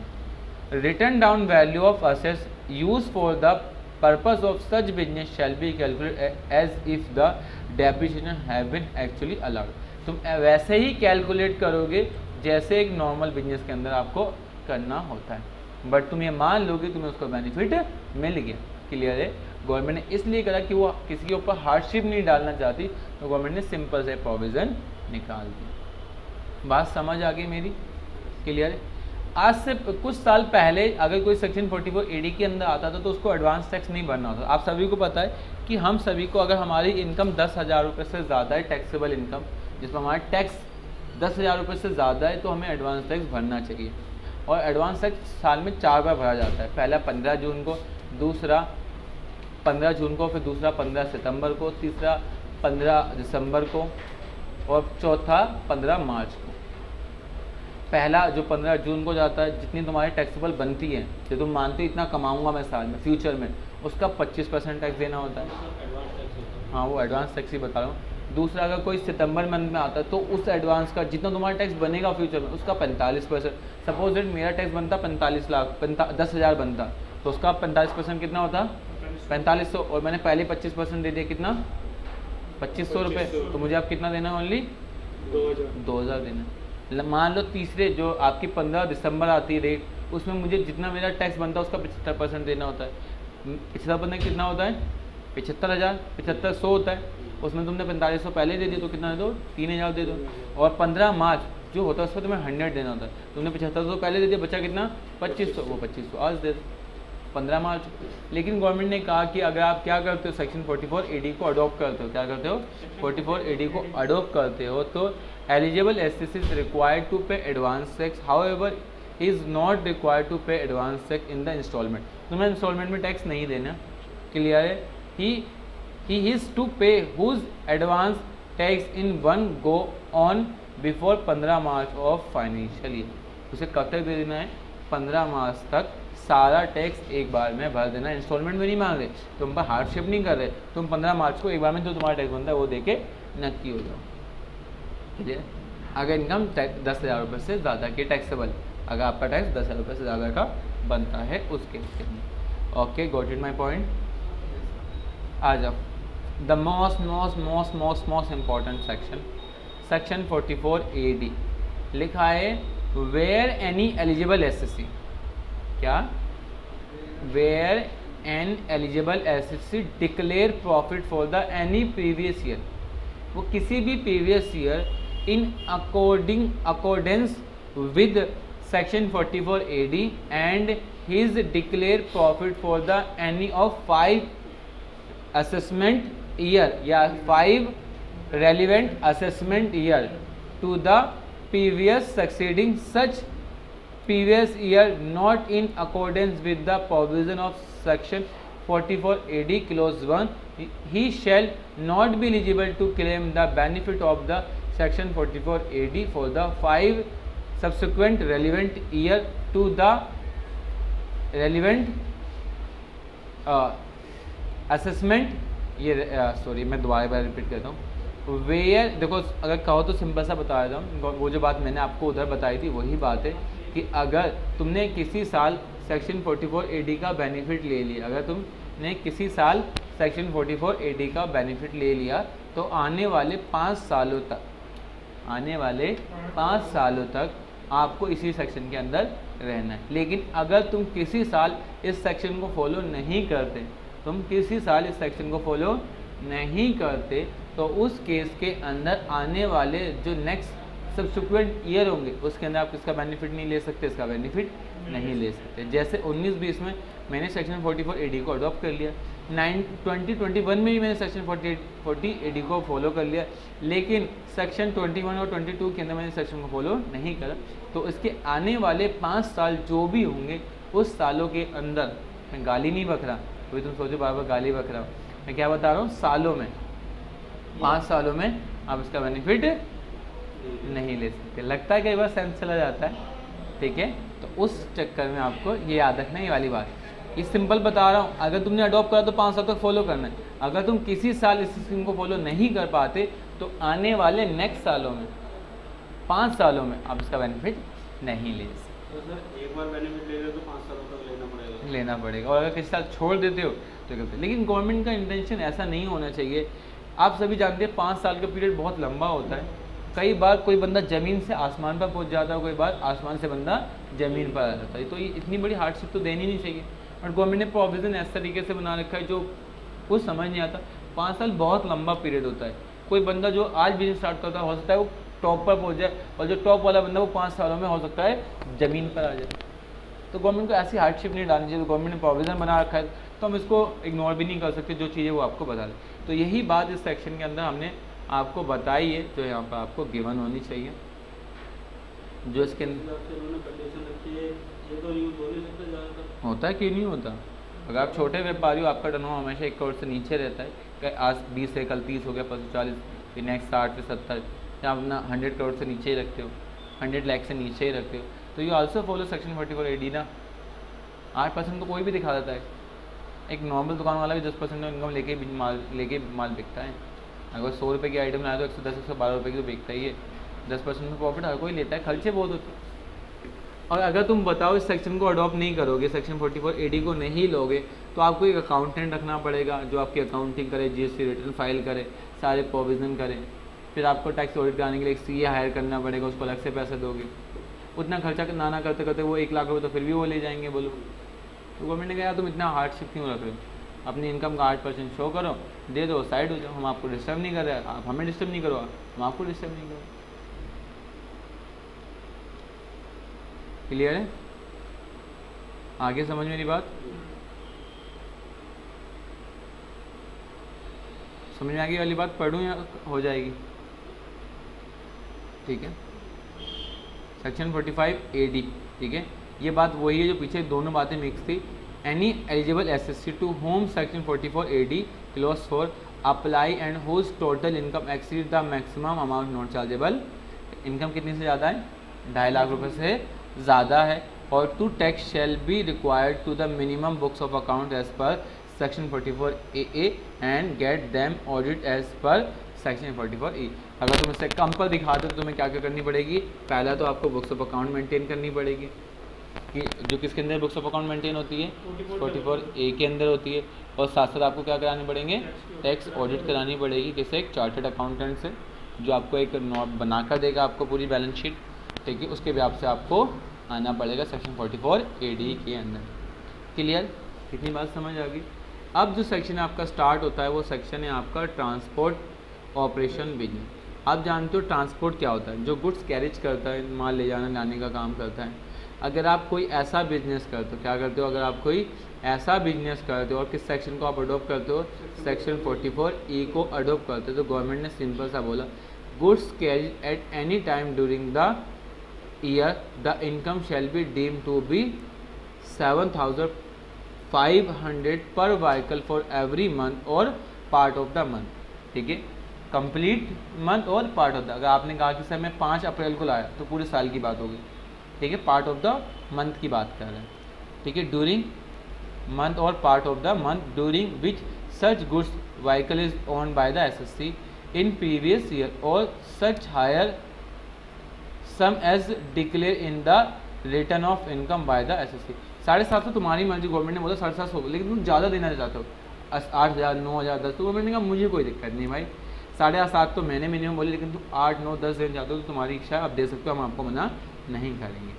रिटर्न डाउन वैल्यू ऑफ असेस use for the purpose of such business shall be calculate as if the depreciation have been actually allowed तुम वैसे ही कैलकुलेट करोगे जैसे एक नॉर्मल बिजनेस के अंदर आपको करना होता है बट तुम ये मान लो कि तुम्हें उसका बेनिफिट मिल गया क्लियर है गवर्नमेंट ने इसलिए करा कि वो किसी के ऊपर हार्डशिप नहीं डालना चाहती तो गवर्नमेंट ने सिंपल से प्रोविज़न निकाल दिया बात समझ आ गई मेरी क्लियर है आज से कुछ साल पहले अगर कोई सेक्शन 44 एडी के अंदर आता था तो उसको एडवांस टैक्स नहीं भरना होता आप सभी को पता है कि हम सभी को अगर हमारी इनकम दस हज़ार रुपये से ज़्यादा है टैक्सेबल इनकम जिसमें हमारा टैक्स दस हज़ार रुपये से ज़्यादा है तो हमें एडवांस टैक्स भरना चाहिए और एडवांस टैक्स साल में चार बार भरा जाता है पहला पंद्रह जून को दूसरा पंद्रह जून को फिर दूसरा पंद्रह सितंबर को तीसरा पंद्रह दिसंबर को और चौथा पंद्रह मार्च को पहला जो पंद्रह जून को जाता है जितनी तुम्हारी टैक्सेबल बनती है जो तुम मानते हो इतना कमाऊँगा मैं साल में फ्यूचर में उसका पच्चीस परसेंट टैक्स देना होता है हाँ वो एडवांस टैक्स ही बता रहा हूँ दूसरा अगर कोई सितंबर मंथ में आता है तो उस एडवांस का जितना तुम्हारा टैक्स बनेगा फ्यूचर में उसका पैंतालीस परसेंट सपोज दैट मेरा टैक्स बनता पैंतालीस लाख दस हज़ार बनता तो उसका पैंतालीस परसेंट कितना होता पैंतालीस सौ और मैंने पहले पच्चीस परसेंट दे दिया कितना पच्चीस सौ रुपये तो मुझे आप कितना देना ओनली दो हज़ार देना मान लो तीसरे जो आपकी पंद्रह दिसंबर आती है डेट उसमें मुझे जितना मेरा टैक्स बनता है उसका पचहत्तर परसेंट देना होता है पिछहत्तर कितना होता है पिछहत्तर हज़ार पिछहत्तर सौ होता है उसमें तुमने पैंतालीस सौ पहले दे दिए तो कितना दे दो तीन हज़ार दे दो और पंद्रह मार्च जो होता है उसको तुम्हें हंड्रेड देना होता है तुमने पचहत्तर सौ पहले दे दिया बच्चा कितना पच्चीस सौ वो पच्चीस सौ आज दे दो पंद्रह मार्च लेकिन गवर्नमेंट ने कहा कि अगर आप क्या करते हो section forty four A D को अडोप्ट करते हो क्या करते हो फोर्टी फोर ए डी को अडोप्ट करते हो तो eligible S is required to pay advance tax however is not required to pay advance tax in the installment तुम्हें इंस्टॉलमेंट में टैक्स नहीं देना क्लियर है ही he is to pay whose advance tax in one go on before 15 March of financial year उसे कब तक दे देना है 15 मार्च तक सारा टैक्स एक बार में भर देना इंस्टॉलमेंट में नहीं मांग रहे तुम पर हार्डशिप नहीं कर रहे तुम 15 मार्च को एक बार में जो तुम्हारा टैक्स बनता है वो दे के नक्की हो जाओ ठीक है अगर इनकम दस हज़ार रुपये से ज़्यादा की टैक्सेबल अगर आपका टैक्स दस हज़ार रुपये से ज़्यादा का बनता है उसके okay got it my point आ जाओ the most most most most most important section section 44 D लिखा है where any eligible S S C क्या where an eligible S S C declare profit for the any previous year वो किसी भी previous year in according accordance with section 44 AD and his declare profit for the any of five assessment year या five relevant assessment year to the previous succeeding such previous year not in accordance with the provision of section 44 AD clause 1 he shall not be eligible to claim the benefit of the section 44 AD for the five subsequent relevant year to the relevant uh, assessment ये सॉरी मैं दोबारा बार रिपीट करता हूँ वेयर देखो अगर कहो तो सिंपल सा बता देता हूँ वो जो बात मैंने आपको उधर बताई थी वही बात है कि अगर तुमने किसी साल सेक्शन 44 एडी का बेनिफिट ले लिया अगर तुमने किसी साल सेक्शन 44 एडी का बेनिफिट ले लिया तो आने वाले पाँच सालों तक आने वाले पाँच सालों तक आपको इसी सेक्शन के अंदर रहना है लेकिन अगर तुम किसी साल इस सेक्शन को फॉलो नहीं करते तुम किसी साल इस सेक्शन को फॉलो नहीं करते तो उस केस के अंदर आने वाले जो नेक्स्ट सब्सिक्वेंट ईयर होंगे उसके अंदर आप इसका बेनिफिट नहीं ले सकते इसका बेनिफिट नहीं ले सकते जैसे 19-20 में मैंने सेक्शन 44 एडी को अडॉप्ट कर लिया नाइन ट्वेंटी ट्वेंटी वन में भी मैंने सेक्शन फोर्टी फोर्टी एडी को फॉलो कर लिया लेकिन सेक्शन ट्वेंटी वन और ट्वेंटी टू के अंदर मैंने सेक्शन को फॉलो नहीं करा तो इसके आने वाले पाँच साल जो भी होंगे उस सालों के अंदर मैं गाली नहीं बख रहा वही तुम सोचो बार बार गाली बक रहा हो मैं क्या बता रहा हूँ सालों में पाँच सालों में आप इसका बेनिफिट नहीं ले सकते लगता है कई बार सेंस चला जाता है ठीक है तो उस चक्कर में आपको ये याद रखना ये वाली बात ये सिंपल बता रहा हूँ अगर तुमने अडॉप्ट करा तो पाँच साल तक फॉलो करना है अगर तुम किसी साल इस स्कीम को फॉलो नहीं कर पाते तो आने वाले नेक्स्ट सालों में पाँच सालों में आप इसका बेनिफिट नहीं ले सकते तो सर एक बार बेनिफिट ले लो तो लेना पड़ेगा और अगर किसी साल छोड़ देते हो तो गलती लेकिन गवर्नमेंट का इंटेंशन ऐसा नहीं होना चाहिए आप सभी जानते हैं पाँच साल का पीरियड बहुत लंबा होता है कई बार कोई बंदा ज़मीन से आसमान पर पहुंच जाता है कोई बार आसमान से बंदा ज़मीन पर आ जाता है तो ये इतनी बड़ी हार्डशिप तो देनी नहीं चाहिए और गवर्नमेंट ने प्रोविज़न ऐसे तरीके से बना रखा है जो कुछ समझ नहीं आता पाँच साल बहुत लंबा पीरियड होता है कोई बंदा जो आज बिजनेस स्टार्ट करता है हो सकता है वो टॉप पर पहुँच जाए और जो टॉप वाला बंदा वो पाँच सालों में हो सकता है ज़मीन पर आ जाए तो गवर्नमेंट को ऐसी हार्डशिप नहीं डालनी चाहिए गवर्नमेंट तो ने प्रोविज़न बना रखा है तो हम इसको इग्नोर भी नहीं कर सकते जो चीज़ें वो आपको बता दें तो यही बात इस सेक्शन के अंदर हमने आपको बताई है जो यहाँ पर आपको गिवन होनी चाहिए जो इसके होता है क्यों नहीं होता अगर आप छोटे व्यापारी हो आपका टर्न हमेशा एक करोड़ से नीचे रहता है आज बीस से कल तीस हो गया पचास चालीस फिर नेक्स्ट साठ से सत्तर या अपना हंड्रेड करोड़ से नीचे ही रखते हो हंड्रेड लाख से नीचे ही रखते हो तो you also follow section forty four A D ना आठ परसेंट तो कोई भी दिखा देता है एक नॉर्मल दुकान वाला भी दस परसेंट इनकम लेके माल लेके माल बिकता है अगर सौ रुपये की आइटम लाए तो एक सौ दस एक सौ बारह रुपये की तो बिकता ही है दस परसेंट का प्रॉफिट हर कोई लेता है खर्चे बहुत होते हैं और अगर तुम बताओ इस सेक्शन को अडॉप्ट नहीं करोगे सेक्शन फोर्टी ए एडी को नहीं लोगे तो आपको एक अकाउंटेंट रखना पड़ेगा जो आपकी अकाउंटिंग करे G S T return file करे सारे प्रोविज़न करें फिर आपको टैक्स ऑडिट कराने के लिए एक सी हायर करना पड़ेगा उसको अलग से पैसे दोगे उतना खर्चा ना ना करते करते वो एक लाख रुपये तो फिर भी वो ले जाएंगे बोलो तो गवर्नमेंट ने कहा तुम इतना हार्डशिप क्यों रख रहे हो अपनी इनकम का आठ परसेंट शो करो दे दो साइड हो जाओ हम आपको डिस्टर्ब नहीं कर रहे आप हमें डिस्टर्ब नहीं करो हम आपको डिस्टर्ब नहीं करो क्लियर है आगे समझ मेरी बात समझ में आगे वाली बात पढ़ूँ या हो जाएगी ठीक है सेक्शन 45 डी ठीक है ये बात वही है जो पीछे दोनों बातें मिक्स थी any eligible S S C to whom section 44 A D clause four apply and whose total income exceed the maximum amount not chargeable income कितनी से ज़्यादा है ढाई लाख रुपये से ज़्यादा है और to tax shall be required to the minimum books of account as पर section 44 A A and get them audit as पर सेक्शन फोर ए अगर तुम इससे कम पर दिखा दो तो तुम्हें क्या क्या करनी पड़ेगी पहला तो आपको बुक्स ऑफ अकाउंट मेंटेन करनी पड़ेगी कि जो किसके अंदर बुक्स ऑफ अकाउंट मेंटेन होती है फोर्टी फोर ए के अंदर होती है और साथ साथ आपको क्या करानी पड़ेंगे टैक्स ऑडिट करानी पड़ेगी जैसे एक चार्टेड अकाउंटेंट से जो आपको एक नोट बना कर देगा आपको पूरी बैलेंस शीट ठीक है उसके हिसाब से आपको आना पड़ेगा section forty four A D के अंदर क्लियर कितनी बात समझ आ गई अब जो सेक्शन आपका स्टार्ट होता है वो सेक्शन है आपका ट्रांसपोर्ट ऑपरेशन बिजनेस आप जानते हो ट्रांसपोर्ट क्या होता है जो गुड्स कैरेज करता है माल ले जाना लाने का काम करता है अगर आप कोई ऐसा बिजनेस करते हो क्या करते हो अगर आप कोई ऐसा बिजनेस करते हो और किस सेक्शन को आप अडोप्ट करते हो सेक्शन 44 ई को अडोप्ट करते हो तो गवर्नमेंट ने सिंपल सा बोला goods carriage at any time during the year the income shall be deem to be seven thousand five hundred per vehicle for every month और पार्ट ऑफ द मंथ ठीक है कंप्लीट मंथ और पार्ट ऑफ द अगर आपने कहा कि सर मैं पाँच अप्रैल को लाया तो पूरे साल की बात होगी ठीक है पार्ट ऑफ द मंथ की बात कर रहे हैं ठीक है ड्यूरिंग मंथ और part of the month during which such goods vehicle is own by the SSC in previous year और such higher sum as declare in the return of income by the S S C साढ़े सात सौ तुम्हारी मर्जी गवर्नमेंट ने बोला साढ़े सात सौ लेकिन तुम ज़्यादा देना चाहते हो आठ हज़ार नौ हज़ार दस तो गवर्नमेंट ने कहा मुझे कोई दिक्कत नहीं भाई साढ़े सात तो मैंने मिनिमम बोली लेकिन तुम आठ नौ दस दिन जाते हो तो तुम्हारी इच्छा है आप दे सकते हो हम आपको मना नहीं करेंगे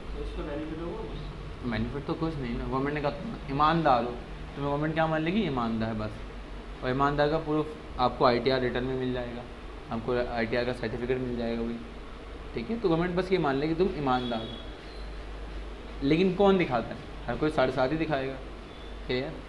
बेनिफिट तो, तो कुछ नहीं ना गवर्नमेंट ने कहा ईमानदार हो तुम्हें गवर्नमेंट क्या मान लेगी ईमानदार बस और ईमानदार का प्रूफ आपको आई रिटर्न में मिल जाएगा आपको आई का सर्टिफिकेट मिल जाएगा वही ठीक है तो गवर्नमेंट बस ये मान लेगी तुम ईमानदार हो लेकिन कौन दिखाता है हर कोई साढ़े सात ही दिखाएगा क्लियर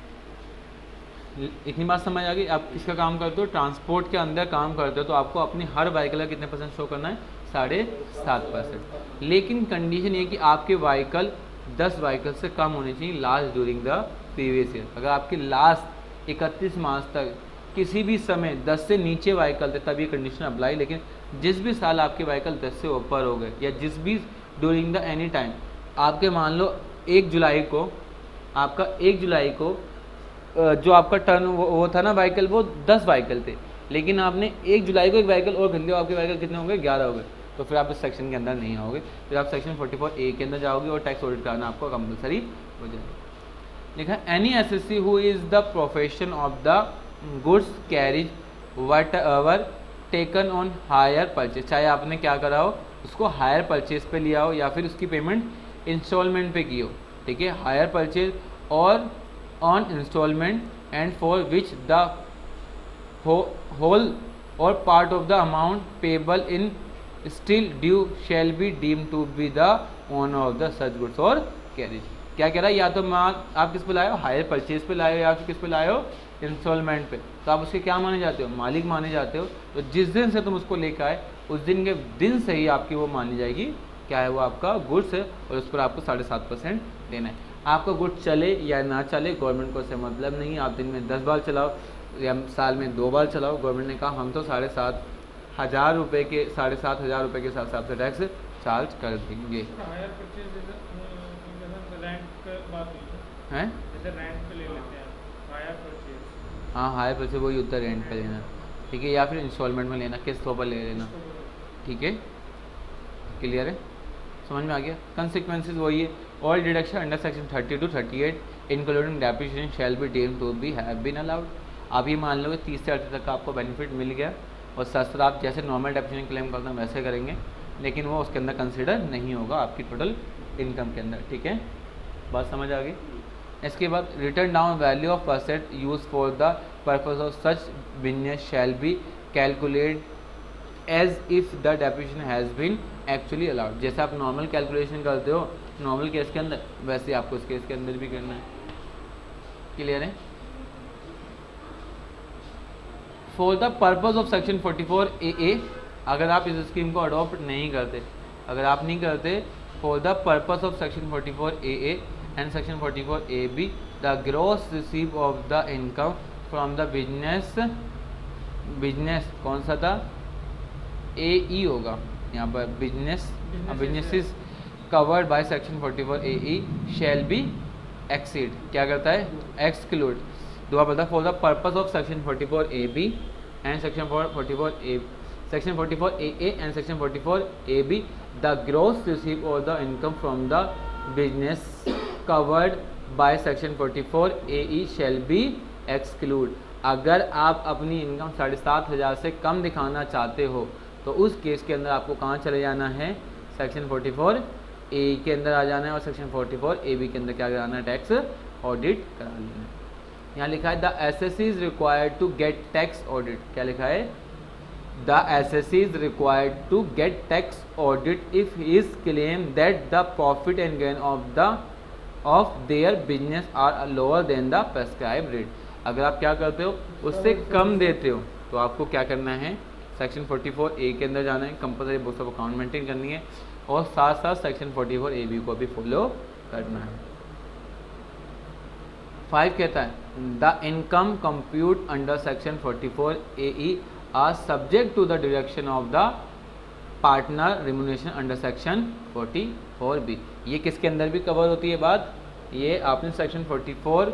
इतनी बात समझ आ गई आप किसका काम करते हो ट्रांसपोर्ट के अंदर काम करते हो तो आपको अपनी हर वाइकल का कितने परसेंट शो करना है साढ़े सात परसेंट लेकिन कंडीशन ये कि आपके वाइकल दस वाइकल से कम होने चाहिए last during the previous year अगर आपके लास्ट इकतीस मार्च तक किसी भी समय दस से नीचे वाइकल थे तब ये कंडीशन अप्लाई लेकिन जिस भी साल आपके वाइकल दस से ऊपर हो गए या जिस भी ड्यूरिंग द एनी टाइम आपके मान लो एक जुलाई को आपका एक जुलाई को जो आपका टर्न वो, वो था ना वाइकल वो दस वाइकल थे लेकिन आपने एक जुलाई को एक वाइकल और खरीदे आपके वाइकल कितने होंगे ग्यारह होंगे तो फिर आप इस सेक्शन के अंदर नहीं आओगे फिर आप सेक्शन फोर्टी फोर ए के अंदर जाओगे और टैक्स ऑडिट कराना आपको कंपलसरी हो जाएगा देखा any S S C who is the profession of the goods carriage whatever taken on hire purchase चाहे आपने क्या करा हो उसको हायर परचेज पे लिया हो या फिर उसकी पेमेंट इंस्टॉलमेंट पे की हो ठीक है हायर परचेज और on installment and for which the whole or part of the amount payable in still due shall be deemed to be the owner of the such goods or carriage क्या कह रहा है या तो माल आप किस पे लाए हो हायर परचेज पे लाए हो या फिर किस पे लाए हो इंस्टॉलमेंट पे तो आप उसके क्या माने जाते हो मालिक माने जाते हो तो जिस दिन से तुम उसको लेकर आए उस दिन के दिन से ही आपकी वो मानी जाएगी क्या है वो आपका गुड्स है और उस पर आपको साढ़े सात परसेंट देना है आपका गुड चले या ना चले गवर्नमेंट को उससे मतलब नहीं आप दिन में दस बार चलाओ या साल में दो बार चलाओ गवर्नमेंट ने कहा हम तो साढ़े सात हज़ार रुपये के साढ़े सात हज़ार रुपये के हिसाब से टैक्स चार्ज कर देंगे तो तो हैं हाँ हायर परचेज वही उतर रेंट पर लेना ठीक है या फिर इंस्टॉलमेंट में लेना किस्तों पर ले लेना ठीक है क्लियर है समझ में आ गया कंसिक्वेंसेस वही है deduction under section thirty to thirty eight including depreciation shall be deem to be have been allowed आप ये मान लो कि तीस से अड़तीस तक का आपको बेनिफिट मिल गया और साथ आप जैसे नॉर्मल डेप्यूशन क्लेम करते हैं वैसे करेंगे लेकिन वो उसके अंदर कंसिडर नहीं होगा आपकी टोटल इनकम के अंदर ठीक है बात समझ आ गई इसके बाद return down value of asset use for the purpose of such business shall be calculate as if the depreciation has been actually allowed जैसे आप नॉर्मल कैलकुलेशन करते हो नॉर्मल केस के अंदर वैसे आपको इस केस के अंदर भी करना है क्लियर है for the purpose of section 44 A A अगर आप इस स्कीम को अडॉप्ट नहीं करते अगर आप नहीं करते for the purpose of section 44 A A and section 44 A B the gross receive of the income from the business business कौन सा था ए ई e होगा यहाँ पर business businesses covered by section forty four A E shall be exceed क्या करता है एक्सक्लूड दुआ बता for the purpose of section forty four A B and section four 44 A section 44 A A and section forty four A B the growth receive और the income from the business covered by section 44 A E shall be exclude अगर आप अपनी इनकम साढ़े सात हज़ार से कम दिखाना चाहते हो तो उस केस के अंदर आपको कहाँ चले जाना है सेक्शन 44 ए के अंदर आ जाना है और सेक्शन 44 ए बी के अंदर क्या कराना है टैक्स ऑडिट करा लेना है यहाँ लिखा है the S S is required to get tax audit क्या लिखा है the S S is required to get tax audit if is claim that the profit and gain of the of their business are lower than the prescribe rate अगर आप क्या करते हो उससे कम देते हो तो आपको क्या करना है सेक्शन 44 ए के अंदर जाना है compulsory books of account maintain करनी है और साथ साथ सेक्शन 44 ए बी को भी फॉलो करना है फाइव कहता है the income compute under section 44 A E are subject to the direction of the partner remuneration under section 44 B ये किसके अंदर भी कवर होती है बात ये आपने सेक्शन 44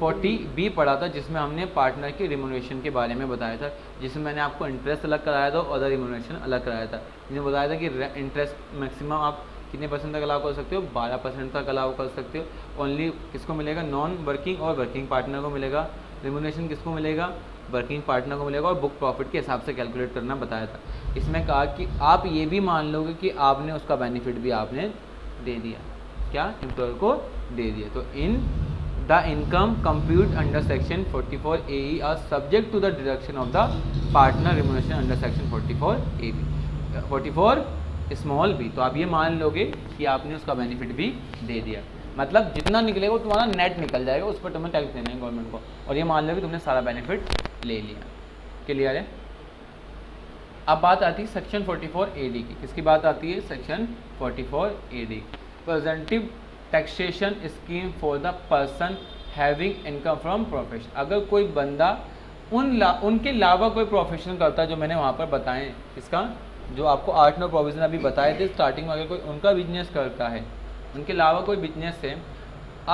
फोर्टी बी पढ़ा था जिसमें हमने पार्टनर की रिमोनेशन के बारे में बताया था जिसमें मैंने आपको इंटरेस्ट अलग कराया था और अदर रिमोनेशन अलग कराया था जिसमें बताया था कि इंटरेस्ट मैक्सिमम आप कितने परसेंट तक अलाव कर सकते हो बारह परसेंट तक अलाव कर सकते हो ओनली किसको मिलेगा नॉन वर्किंग और वर्किंग पार्टनर को मिलेगा रिमोनेशन किसको मिलेगा वर्किंग पार्टनर को मिलेगा और बुक प्रॉफिट के हिसाब से कैलकुलेट करना बताया था इसमें कहा कि आप ये भी मान लोगे कि आपने उसका बेनिफिट भी आपने दे दिया क्या एम्प्लॉयर को दे दिया तो in the income computed under section 44 to the deduction of the partner of under section forty four A 44 forty 44 small B तो आप ये मान लोगे कि आपने उसका बेनिफिट भी दे दिया मतलब जितना निकलेगा तुम्हारा नेट निकल जाएगा उस पर तुम्हें टैक्स देना है गवर्नमेंट को और ये मान लो कि तुमने सारा बेनिफिट ले लिया क्लियर है अब बात आती है सेक्शन 44 डी की किसकी बात आती है section 44 D presumptive taxation scheme for the person having income from profession अगर कोई बंदा उन ला, उनके अलावा कोई प्रोफेशन करता है जो मैंने वहाँ पर बताएं इसका जो आपको आठ नौ प्रोविज़न अभी बताए थे स्टार्टिंग में अगर कोई उनका बिजनेस करता है उनके अलावा कोई बिजनेस है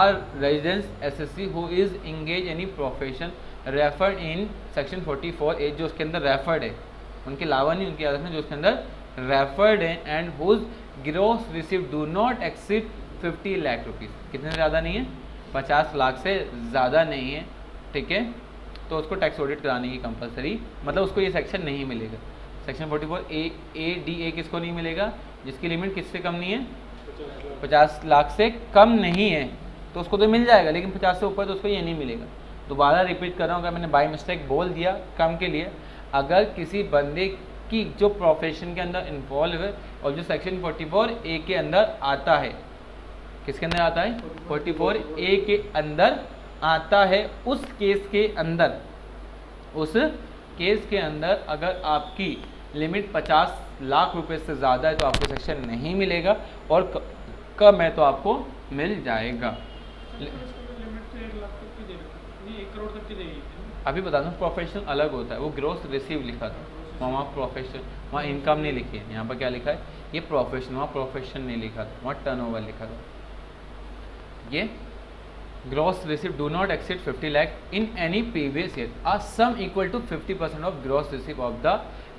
are residence S S C who is engage any profession referred in section forty four A जो उसके अंदर रेफर्ड है उनके अलावा नहीं उनके अलावा जो उसके अंदर रेफर्ड है and whose gross receive do not exceed fifty lakh rupees कितने ज़्यादा नहीं है पचास लाख से ज़्यादा नहीं है ठीक है तो उसको टैक्स ऑडिट कराने की कंपलसरी मतलब उसको ये सेक्शन नहीं मिलेगा section forty four A A D A किसको नहीं मिलेगा जिसकी लिमिट किससे कम नहीं है पचास लाख से कम नहीं है तो उसको तो मिल जाएगा लेकिन पचास से ऊपर तो उसको ये नहीं मिलेगा दोबारा रिपीट कर रहा हूँ अगर मैंने बाई मिस्टेक बोल दिया कम के लिए अगर किसी बंदे की जो प्रोफेशन के अंदर इन्वॉल्व है और जो सेक्शन 44 ए के अंदर आता है किसके अंदर आता है 44 ए के अंदर आता है उस केस के अंदर उस केस के अंदर अगर आपकी लिमिट 50 लाख रुपए से ज़्यादा है तो आपको सेक्शन नहीं मिलेगा और कम है तो आपको मिल जाएगा तो अभी बता दूँ प्रोफेशनल अलग होता है वो ग्रोथ रिसीव लिखा था वहाँ वहाँ प्रोफेशन वहाँ इनकम नहीं लिखी है यहाँ पर क्या लिखा है ये प्रोफेशन वहाँ प्रोफेशन नहीं लिखा था वहाँ टर्नओवर लिखा था ये gross receipt do not exceed 50 lakh in any previous year a sum equal to 50 percent of gross receipt of the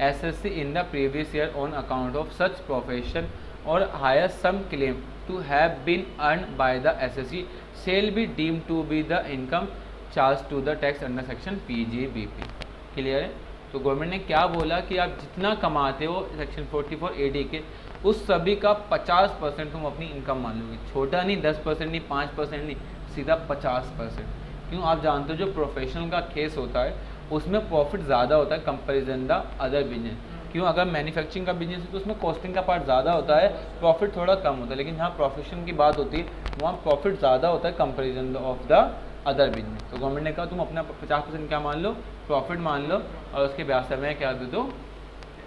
SSC in the previous year on account of such profession और higher sum claim to have been earn by the SSC shall be deem to be the income charge to the tax under section P G B P clear है तो गवर्नमेंट ने क्या बोला कि आप जितना कमाते हो section forty four A D के उस सभी का 50 परसेंट तुम अपनी इनकम मान लोगे छोटा नहीं 10 परसेंट नहीं 5 परसेंट नहीं सीधा 50 परसेंट क्यों आप जानते हो जो प्रोफेशनल का केस होता है उसमें प्रॉफिट ज़्यादा होता है कंपेरिजन द अदर बिजनेस क्यों अगर मैन्युफैक्चरिंग का बिजनेस है तो उसमें कॉस्टिंग का पार्ट ज़्यादा होता है प्रॉफिट थोड़ा कम होता है लेकिन जहाँ प्रोफेशन की बात होती है वहाँ प्रॉफिट ज़्यादा होता है comparison of the other business तो गवर्नमेंट ने कहा तुम अपना पचास परसेंट क्या मान लो प्रॉफिट मान लो और उसके ब्याज समय क्या दे दो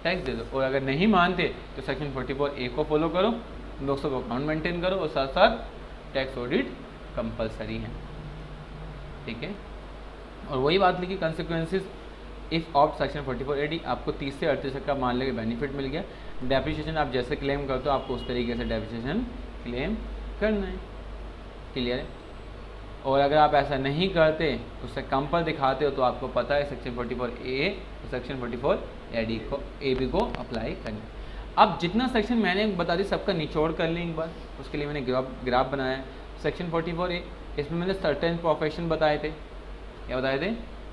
टैक्स दे दो और अगर नहीं मानते तो सेक्शन 44 ए को फॉलो करो सौ को अकाउंट मेंटेन करो और साथ साथ टैक्स ऑडिट कंपलसरी है ठीक है और वही बात लिखी consequences if of section 44 AD आपको 30 से अड़तीस तक का मान लेकर बेनिफिट मिल गया डेप्रिशिएशन आप जैसे क्लेम करते हो आपको उस तरीके से डेप्रिशिएशन क्लेम करना है क्लियर है और अगर आप ऐसा नहीं करते उससे कम पर दिखाते हो तो आपको पता है सेक्शन 44 ए और सेक्शन 44 ए डी को ए बी को अप्लाई करना अब जितना सेक्शन मैंने बता दी सबका निचोड़ कर लें एक बार उसके लिए मैंने ग्राफ ग्राफ बनाया है सेक्शन 44 ए इसमें मैंने सर्टन प्रोफेशन बताए थे क्या बताए थे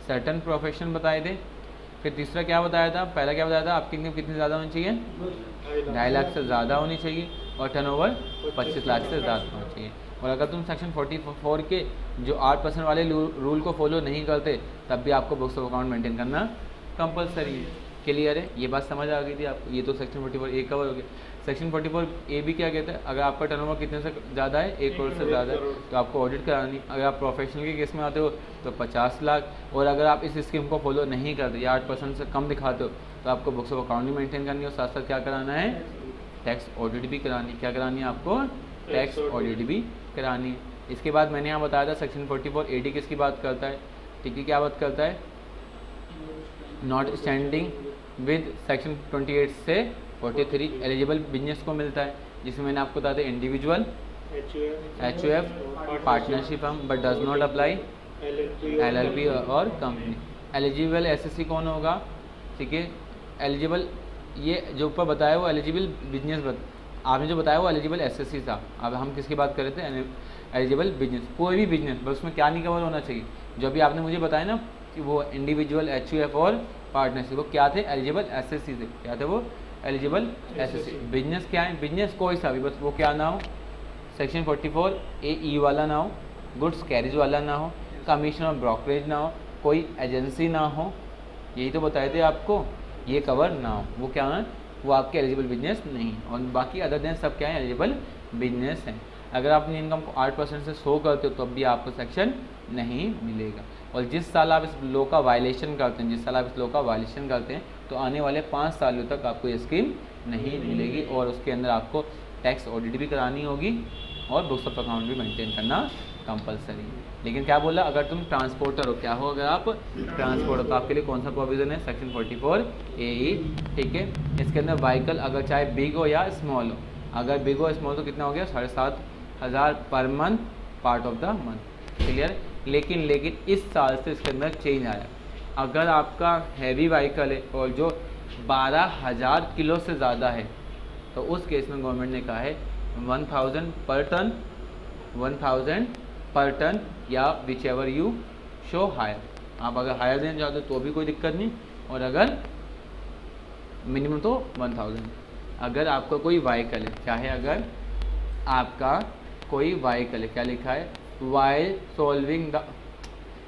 सर्टन प्रोफेशन बताए थे फिर तीसरा क्या बताया था पहला क्या बताया था आपकी इनकम कितनी ज़्यादा होनी चाहिए ढाई लाख से ज़्यादा होनी चाहिए और ओवर पच्चीस लाख से ज़्यादा होनी चाहिए और अगर तुम सेक्शन 44 के जो 8 परसेंट वाले रूल को फॉलो नहीं करते तब भी आपको बुक्स ऑफ अकाउंट मेंटेन करना कंपलसरी है क्लियर है ये बात समझ आ गई थी आपको ये तो section forty four A cover हो गया सेक्शन फोर्टी फोर ए भी क्या कहता है अगर आपका टर्नओवर कितने से ज़्यादा है एक करोड़ से ज़्यादा है तो आपको ऑडिट करानी अगर आप प्रोफेशनल के केस में आते हो तो पचास लाख और अगर आप इस स्कीम को फॉलो नहीं करते या आठ परसेंट से कम दिखाते हो तो आपको बुक्स ऑफ अकाउंट भी मेनटेन करनी है और साथ साथ क्या कराना है टैक्स ऑडिट भी करानी क्या करानी है आपको
टैक्स ऑडिट
भी करानी इसके बाद मैंने यहाँ बताया था section forty four A D किसकी बात करता है ठीक है क्या बात करता है नॉट स्टैंडिंग विद सेक्शन 28 से 43 एलिजिबल बिजनेस को मिलता है जिसमें मैंने आपको बता दें individual H U F partnership हम but does not apply L L P और company eligible S S C कौन होगा ठीक है एलिजिबल ये जो ऊपर बताया वो एलिजिबल बिजनेस बत, आपने जो बताया वो एलिजिबल एस एस सी था अब हम किसकी बात कर रहे थे एलिजिबल बिजनेस कोई भी बिजनेस बस उसमें क्या नहीं कवर होना चाहिए जो भी आपने मुझे बताया ना कि वो इंडिविजुअल एच यू एफ और पार्टनरशिप वो क्या थे एलिजिबल एस एस थे क्या थे वो एलिजिबल एस एस बिजनेस क्या है बिजनेस कोई सा भी बस वो क्या ना हो सेक्शन 44 ए ई वाला ना हो गुड्स कैरिज वाला ना हो कमीशन और ब्रोकरेज ना हो कोई एजेंसी ना हो यही तो बताए थे आपको ये कवर ना हो वो क्या है वो आपके एलिजिबल बिजनेस नहीं है और बाकी अदर देन सब क्या है एलिजिबल बिजनेस हैं अगर आप अपनी इनकम को आठ परसेंट से शो करते हो तो अब भी आपको सेक्शन नहीं मिलेगा और जिस साल आप इस लो का वायलेशन करते हैं जिस साल आप इस लो का वायलेशन करते हैं तो आने वाले पाँच सालों तक आपको ये स्कीम नहीं मिलेगी और उसके अंदर आपको टैक्स ऑडिट भी करानी होगी और बुक्स ऑफ अकाउंट भी मेंटेन करना कंपलसरी लेकिन क्या बोला अगर तुम ट्रांसपोर्टर हो क्या हो अगर आप ट्रांसपोर्ट हो तो आपके लिए कौन सा प्रोविज़न है सेक्शन 44 ए ई ठीक है इसके अंदर व्हीकल अगर चाहे बिग हो या स्मॉल हो अगर बिग हो स्मॉल तो कितना हो गया साढ़े सात हज़ार पर month part of the month clear लेकिन लेकिन इस साल से इसके अंदर चेंज आया अगर आपका हैवी व्हीकल है और जो बारह हज़ार किलो से ज़्यादा है तो उस केस में गवर्नमेंट ने कहा है one thousand per ton one thousand per ton या whichever you show higher आप अगर हायर देना चाहते हो तो भी कोई दिक्कत नहीं और अगर मिनिमम तो वन थाउजेंड अगर आपका कोई वाइकल है चाहे अगर आपका कोई वाइकल है क्या लिखा है while solving the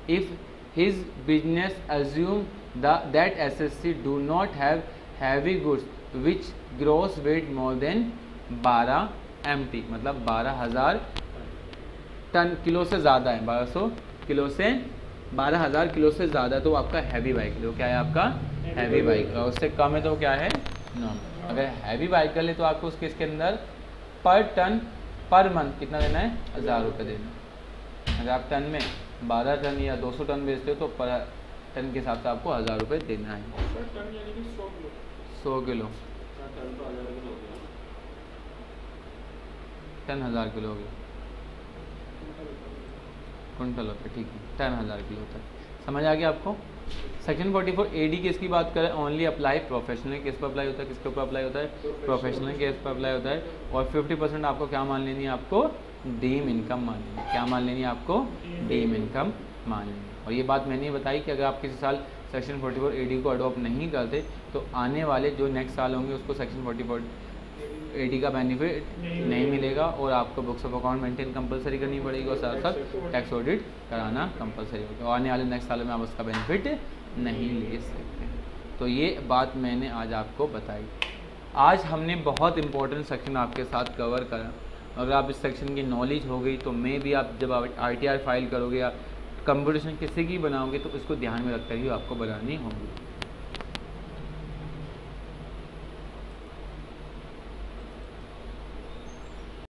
if his business assume the that SSC do not have heavy goods which gross weight more than 12 mt मतलब 12000 टन किलो से ज़्यादा है 1200 किलो से 12000 किलो से ज़्यादा तो आपका हैवी बाइक है क्या है आपका हैवी बाइक और उससे कम है तो क्या है नॉर्मल अगर हैवी कर ले तो आपको उसके इसके अंदर पर टन पर मंथ कितना देना है हज़ार रुपये देना अगर आप टन में बारह टन या दो सौ टन बेचते हो तो पर टन के हिसाब से आपको हज़ार रुपये देना है सौ किलो हाँ, टन तो हज़ार किलो हो गया कुंटल होता है ठीक है टन हज़ार किलो होता है समझ आ गया आपको सेक्शन 44 केस की बात करें ओनली अप्लाई प्रोफेशनल केस पर अप्लाई होता है किसके ऊपर अप्लाई होता है प्रोफेशनल केस पर अप्लाई होता है और 50 परसेंट आपको क्या मान लेनी है आपको डीम इनकम मान लेंगे क्या मान लेनी आपको डीम इनकम मान लेंगे और ये बात मैंने बताई कि अगर आप किसी साल सेक्शन 44 एडी को अडोप्ट नहीं करते तो आने वाले जो नेक्स्ट साल होंगे उसको सेक्शन 44 एडी का बेनिफिट नहीं, मिलेगा और आपको books of account maintain compulsory करनी पड़ेगी और साथ साथ टैक्स ऑडिट कराना कंपलसरी होगा और आने वाले नेक्स्ट सालों में आप उसका बेनिफिट नहीं ले सकते तो ये बात मैंने आज आपको बताई आज हमने बहुत इंपॉर्टेंट सेक्शन आपके साथ कवर करा अगर आप इस सेक्शन की नॉलेज हो गई तो मे भी आप जब आई टी आर फाइल करोगे या कंपटीशन किसी की बनाओगे तो उसको ध्यान में रखते हुए आपको बनानी होगी